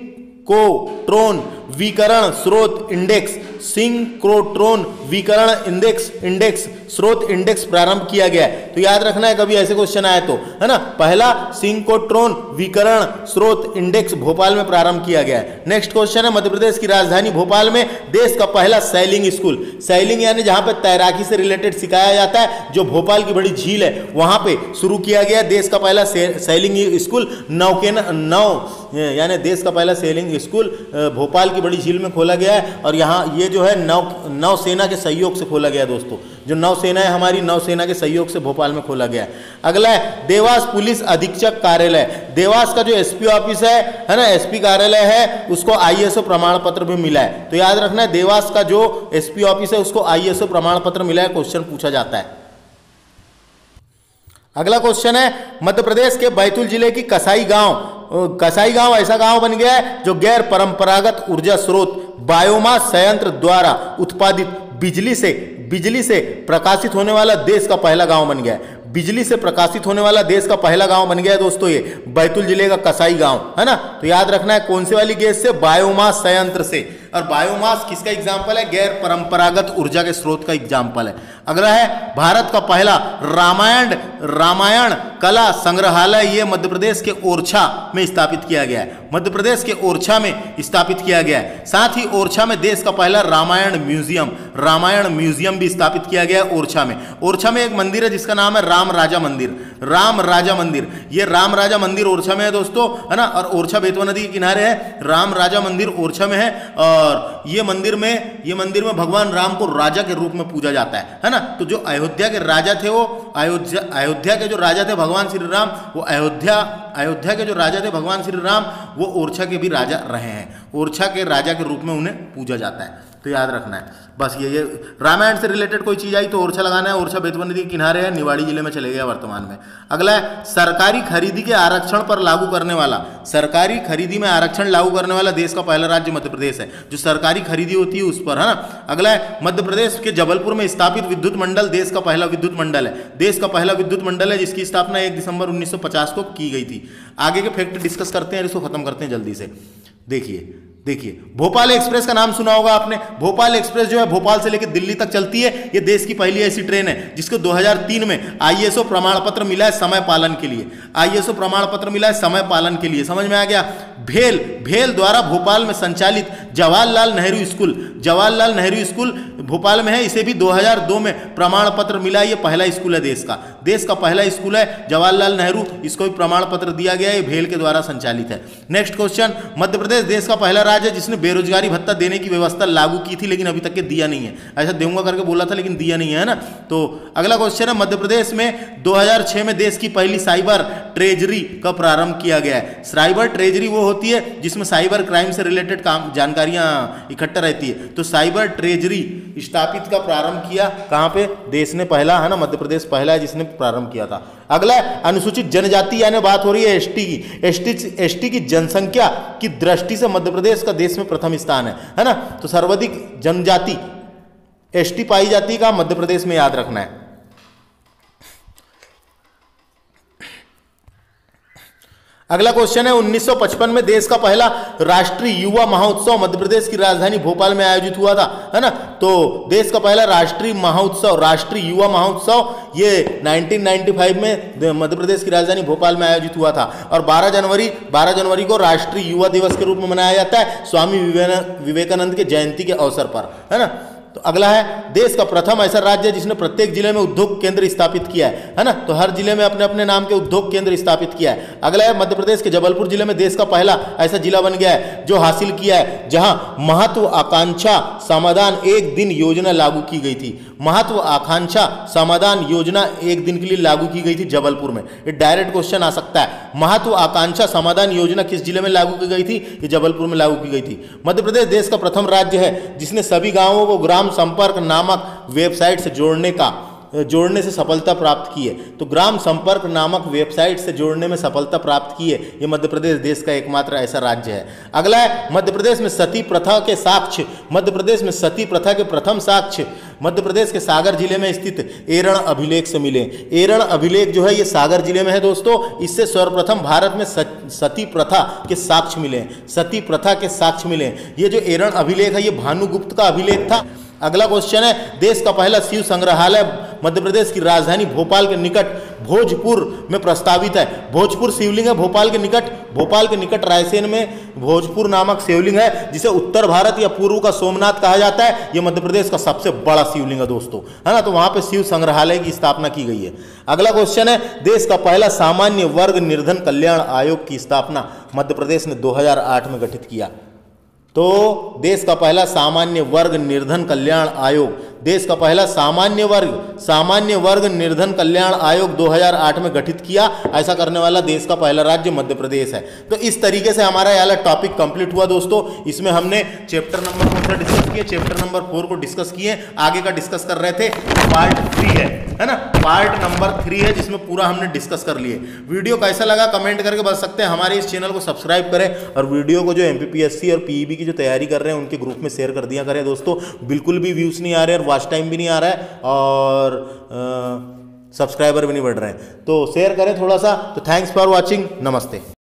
को ट्रोन विकरण स्रोत इंडेक्स सिंक्रोट्रोन विकरण इंडेक्स इंडेक्स स्रोत इंडेक्स प्रारंभ किया गया है। तो याद रखना है, कभी ऐसे क्वेश्चन आए तो है ना? पहला, सिंकोट्रोन विकरण स्रोत इंडेक्स भोपाल में प्रारंभ किया गया है। नेक्स्ट क्वेश्चन है, मध्य प्रदेश की राजधानी भोपाल में देश का पहला सैलिंग स्कूल सैलिंग यानी जहाँ पर तैराकी से रिलेटेड सिखाया जाता है, जो भोपाल की बड़ी झील है, वहाँ पे शुरू किया गया देश का पहला सैलिंग स्कूल नौकेना, नौ, यानी देश का पहला सेलिंग स्कूल भोपाल की बड़ी झील में खोला गया है। और यहाँ, ये जो है, नौ, नौसेना के सहयोग से खोला गया दोस्तों। जो नौसेना है, हमारी नौसेना के सहयोग से भोपाल में खोला गया अगला है, देवास पुलिस अधीक्षक कार्यालय। देवास का जो एसपी ऑफ़िस है है ना, एसपी कार्यालय है, उसको आईएसओ प्रमाण पत्र भी मिला है। तो याद रखना है, देवास का जो एसपी ऑफ़िस है, उसको आईएसओ प्रमाण पत्र मिला है, क्वेश्चन पूछा जाता है। अगला क्वेश्चन है, मध्य प्रदेश के बैतूल ज़िले की कसाई गाँव कसाई गाँव ऐसा गाँव बन गया है, जो गैर परंपरागत ऊर्जा स्रोत बायोमास संयंत्र द्वारा उत्पादित बिजली से बिजली से प्रकाशित होने वाला देश का पहला गाँव बन गया है। बिजली से प्रकाशित होने वाला देश का पहला गाँव बन गया है दोस्तों ये, बैतूल ज़िले का कसाई गाँव, है ना? तो याद रखना है कौन से वाली गैस से? बायोमास संयंत्र से। और बायोमास किसका एग्ज़ाम्पल है? गैर परंपरागत ऊर्जा के स्रोत का एग्ज़ाम्पल है। अगला है, भारत का पहला रामायण रामायण कला संग्रहालय, ये मध्य प्रदेश के ओरछा में स्थापित किया गया है। मध्य प्रदेश के ओरछा में स्थापित किया गया है। साथ ही ओरछा में देश का पहला रामायण म्यूज़ियम रामायण म्यूज़ियम भी स्थापित किया गया है ओरछा में। ओरछा में एक मंदिर है जिसका नाम है राम राजा मंदिर। राम राजा मंदिर। ये राम राजा मंदिर ओरछा में है दोस्तों, है ना? और ओरछा बेतवा नदी के किनारे है। राम राजा मंदिर ओरछा में है। और ये मंदिर में, ये मंदिर में भगवान राम को राजा के रूप में पूजा जाता है है ना? तो जो अयोध्या के राजा थे वो, अयोध्या अयोध्या के जो राजा थे भगवान श्री राम, वो अयोध्या अयोध्या के जो राजा थे भगवान श्री राम, वो ओरछा के भी राजा रहे हैं। ओरछा के राजा के रूप में उन्हें पूजा जाता है तो याद रखना है। बस ये ये रामायण से रिलेटेड कोई चीज़ आई तो ओरछा लगाना है, ओरछा बेतवा नदी के किनारे है, निवाड़ी ज़िले में चले गया वर्तमान में। अगला है, सरकारी खरीदी के आरक्षण पर लागू करने वाला। सरकारी खरीदी में आरक्षण लागू करने वाला देश का पहला राज्य मध्य प्रदेश है। जो सरकारी खरीदी होती है उस पर, है ना? अगला है, मध्य प्रदेश के जबलपुर में स्थापित विद्युत मंडल देश का पहला विद्युत मंडल है। देश का पहला विद्युत मंडल है, जिसकी स्थापना एक दिसंबर उन्नीस सौ पचास को की गई थी। आगे के फैक्ट डिस्कस करते हैं, इसको खत्म करते हैं जल्दी से। देखिए देखिए, भोपाल एक्सप्रेस का नाम सुना होगा आपने। भोपाल एक्सप्रेस जो है, भोपाल से लेकर दिल्ली तक चलती है। ये देश की पहली ऐसी ट्रेन है, जिसको 2003 में आईएसओ प्रमाण पत्र मिला है समय पालन के लिए। आईएसओ प्रमाण पत्र मिला है समय पालन के लिए। समझ में आ गया? भेल भेल द्वारा भोपाल में संचालित जवाहरलाल नेहरू स्कूल, जवाहरलाल नेहरू स्कूल भोपाल में है। इसे भी 2002 में प्रमाण पत्र मिला। ये पहला स्कूल है देश का। देश का पहला स्कूल है जवाहरलाल नेहरू। इसको भी प्रमाण पत्र दिया गया है। भेल के द्वारा संचालित है। नेक्स्ट क्वेश्चन, मध्य प्रदेश देश का पहला राज्य है, जिसने बेरोजगारी भत्ता देने की व्यवस्था लागू की थी, लेकिन अभी तक के दिया नहीं है। ऐसा देऊँगा करके बोला था, लेकिन दिया नहीं है ना? तो अगला क्वेश्चन है, मध्य प्रदेश में 2006 में देश की पहली साइबर ट्रेजरी का प्रारंभ किया गया है। साइबर ट्रेजरी वो होती है, जिसमें साइबर क्राइम से रिलेटेड काम, जानकारियाँ इकट्ठा रहती है। तो साइबर ट्रेजरी स्थापित का प्रारंभ किया कहाँ पे? देश ने पहला, है ना? मध्य प्रदेश पहला है, जिसने प्रारंभ किया था। अगला अनुसूचित जनजाति यानी बात हो रही है, एसटी की। एसटी एसटी की जनसंख्या की दृष्टि से मध्य प्रदेश का देश में प्रथम स्थान है है ना? तो सर्वाधिक जनजाति, एसटी पाई जाति का मध्य प्रदेश में याद रखना है। अगला क्वेश्चन है 1955 में देश का पहला राष्ट्रीय युवा महोत्सव मध्य प्रदेश की राजधानी भोपाल में आयोजित हुआ था, है ना? तो देश का पहला राष्ट्रीय महोत्सव, राष्ट्रीय युवा महोत्सव, ये 1995 में मध्य प्रदेश की राजधानी भोपाल में आयोजित हुआ था। और 12 जनवरी 12 जनवरी को राष्ट्रीय युवा दिवस के रूप में मनाया जाता है, स्वामी विवेकानंद के जयंती के अवसर पर, है ना? तो अगला है, देश का प्रथम ऐसा राज्य जिसने प्रत्येक ज़िले में उद्योग केंद्र स्थापित किया है है ना? तो हर ज़िले में अपने अपने नाम के उद्योग केंद्र स्थापित किया है। अगला है, मध्य प्रदेश के जबलपुर ज़िले में देश का पहला ऐसा जिला बन गया है जो हासिल किया है, जहाँ महत्व आकांक्षा समाधान एक दिन योजना लागू की गई थी। महत्व आकांक्षा समाधान योजना एक दिन के लिए लागू की गई थी जबलपुर में। ये डायरेक्ट क्वेश्चन आ सकता है। महत्व आकांक्षा समाधान योजना किस ज़िले में लागू की गई थी? ये जबलपुर में लागू की गई थी। मध्य प्रदेश देश का प्रथम राज्य है जिसने सभी गाँवों को ग्राम ग्राम संपर्क नामक वेबसाइट से जोड़ने का, जोड़ने से सफलता प्राप्त की है। तो ग्राम संपर्क नामक वेबसाइट से जोड़ने में सफलता प्राप्त की है। ये मध्य प्रदेश देश का एकमात्र ऐसा राज्य है। अगला है मध्य प्रदेश में सती प्रथा के साक्ष्य मध्य प्रदेश में सती प्रथा के प्रथम साक्ष्य मध्य प्रदेश के सागर ज़िले में स्थित एरण अभिलेख से मिले। एरण अभिलेख जो है ये सागर ज़िले में है दोस्तों। इससे सर्वप्रथम भारत में सती प्रथा के साक्ष्य मिले। सती प्रथा के साक्ष्य मिले। ये जो एरण अभिलेख है, ये भानुगुप्त का अभिलेख था। अगला क्वेश्चन है, देश का पहला शिव संग्रहालय मध्य प्रदेश की राजधानी भोपाल के निकट भोजपुर में प्रस्तावित है। भोजपुर शिवलिंग है, भोपाल के निकट। भोपाल के निकट रायसेन में भोजपुर नामक शिवलिंग है, जिसे उत्तर भारत या पूर्व का सोमनाथ कहा जाता है। यह मध्य प्रदेश का सबसे बड़ा शिवलिंग है दोस्तों। है ना? तो वहाँ पे शिव संग्रहालय की स्थापना की गई है। अगला क्वेश्चन है, देश का पहला सामान्य वर्ग निर्धन कल्याण आयोग की स्थापना मध्य प्रदेश ने दो हज़ार आठ में गठित किया। तो देश का पहला सामान्य वर्ग निर्धन कल्याण आयोग देश का पहला सामान्य वर्ग सामान्य वर्ग निर्धन कल्याण आयोग 2008 में गठित किया। ऐसा करने वाला देश का पहला राज्य मध्य प्रदेश है। तो इस तरीके से हमारा यह टॉपिक कंप्लीट हुआ दोस्तों। इसमें हमने चैप्टर नंबर कौन सा डिस्कस किया चैप्टर नंबर फोर को डिस्कस किए, आगे का डिस्कस कर रहे थे। पार्ट थ्री है है ना? पार्ट नंबर थ्री है, जिसमें पूरा हमने डिस्कस कर लिए। वीडियो कैसा लगा कमेंट करके बता सकते हैं। हमारे इस चैनल को सब्सक्राइब करें और वीडियो को जो एमपीपीएससी और पीईबी की जो तैयारी कर रहे हैं, उनके ग्रुप में शेयर कर दिया करें दोस्तों। बिल्कुल भी व्यूज़ नहीं आ रहे और वॉच टाइम भी नहीं आ रहा है और सब्सक्राइबर भी नहीं बढ़ रहे हैं। तो शेयर करें थोड़ा सा। तो थैंक्स फॉर वॉचिंग नमस्ते।